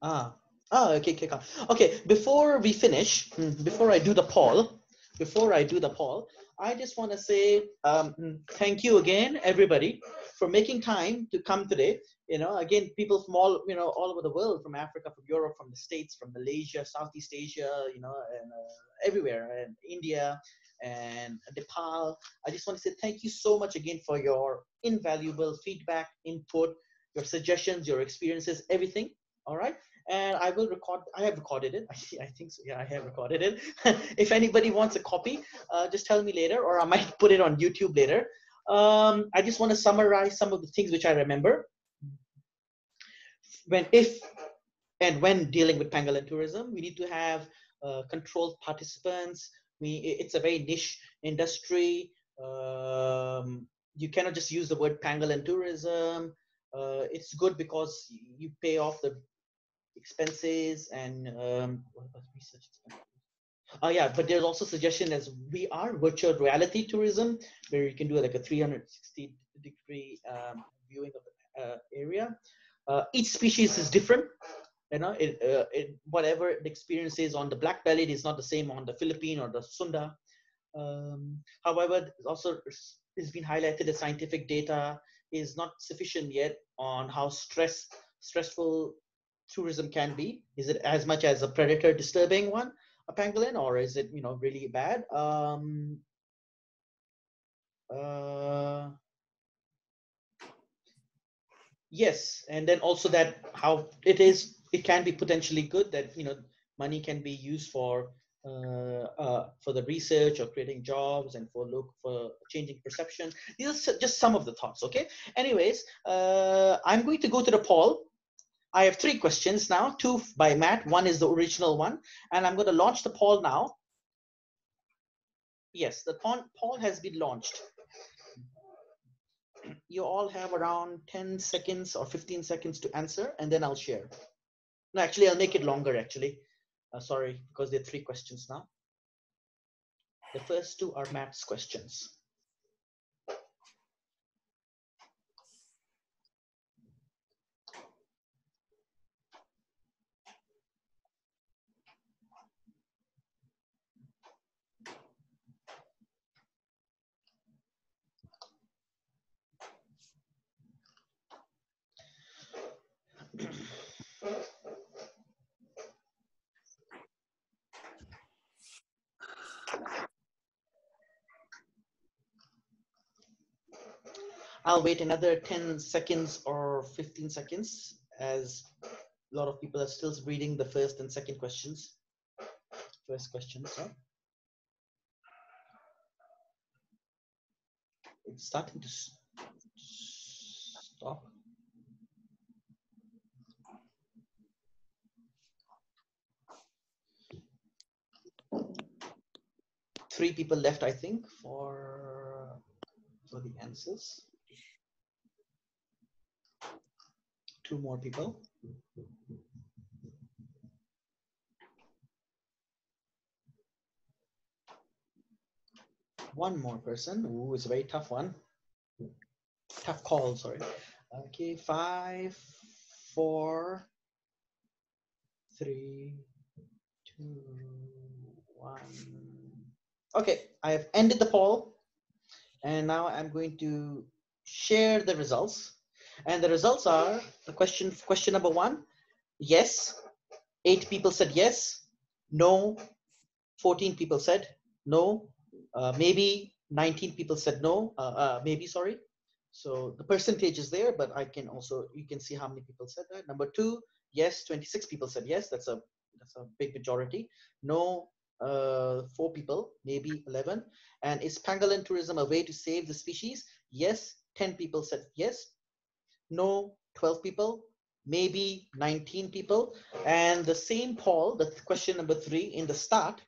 Ah, ah, okay, okay. Okay, before we finish, mm, before I do the poll, before I do the poll, I just want to say um, mm, thank you again, everybody, for making time to come today. You know, again, people from all, you know, all over the world, from Africa, from Europe, from the States, from Malaysia, Southeast Asia, you know, and uh, everywhere, and India, and Nepal. I just want to say thank you so much again for your invaluable feedback, input, your suggestions, your experiences, everything. All right. And I will record, I have recorded it. I, I think so. Yeah, I have recorded it. if anybody wants a copy, uh, just tell me later, or I might put it on YouTube later. Um, I just want to summarize some of the things which I remember. When, if, and when dealing with pangolin tourism, we need to have uh, controlled participants, it's a very niche industry um, you cannot just use the word pangolin tourism uh, it's good because you pay off the expenses and um, what about research? Oh yeah, but there's also suggestion as we are virtual reality tourism, where you can do like a 360 degree um, viewing of the uh, area. Uh, each species is different you know it, uh, it whatever the experience is on the black bellied is not the same on the philippine or the sunda. Um, however also it's been highlighted that scientific data is not sufficient yet on how stress stressful tourism can be. Is it as much as a predator disturbing one a pangolin or is it you know really bad? Um, uh, yes and then also that how it is it can be potentially good that you know money can be used for uh, uh, for the research or creating jobs and for look for changing perception. These are just some of the thoughts okay? Anyways uh, i'm going to go to the poll. I have three questions now two by matt. One is the original one and i'm going to launch the poll now. Yes the poll, poll has been launched. You all have around 10 seconds or 15 seconds to answer, and then I'll share. No, actually, I'll make it longer, actually. Uh, sorry, because there are three questions now. The first two are Matt's questions. I'll wait another 10 seconds or 15 seconds as a lot of people are still reading the first and second questions. First question, so. It's starting to stop. Three people left, I think, for for the answers. Two more people. One more person. Ooh, it's a very tough one. Tough call, sorry. Okay, five, four, three, two, one. Okay, I have ended the poll. And now I'm going to share the results. And the results are the question, question number one, yes. Eight people said yes, no. 14 people said no, uh, maybe 19 people said no, uh, uh, maybe, sorry. So the percentage is there, but I can also, you can see how many people said that. Number two, yes, 26 people said yes, that's a, that's a big majority. No, uh, four people, maybe 11. And is pangolin tourism a way to save the species? Yes, 10 people said yes, no 12 people maybe 19 people. And the same poll the question number three in the start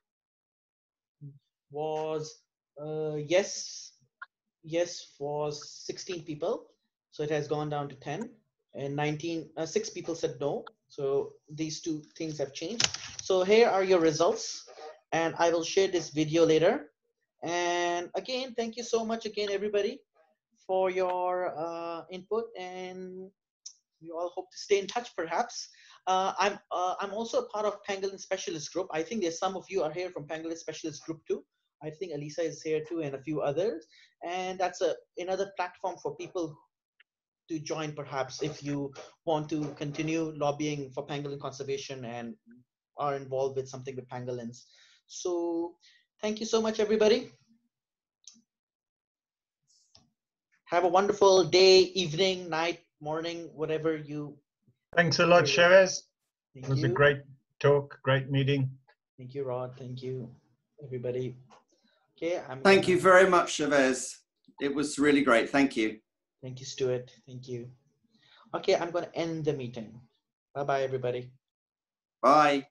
was uh, yes yes was 16 people. So it has gone down to 10 and 19 uh, six people said no. So these two things have changed. So here are your results. And i will share this video later. And again thank you so much again everybody for your uh, input and we all hope to stay in touch perhaps. Uh, I'm, uh, I'm also a part of Pangolin Specialist Group. I think there's some of you are here from Pangolin Specialist Group too. I think Elisa is here too and a few others. And that's a, another platform for people to join perhaps if you want to continue lobbying for pangolin conservation and are involved with something with pangolins. So thank you so much, everybody. Have a wonderful day, evening, night, morning, whatever you. Thanks a lot, Shavez. Thank it was you. a great talk, great meeting. Thank you, Rod. Thank you, everybody. Okay, I'm. Thank you very much, Shavez. It was really great. Thank you. Thank you, Stuart. Thank you. Okay, I'm going to end the meeting. Bye bye, everybody. Bye.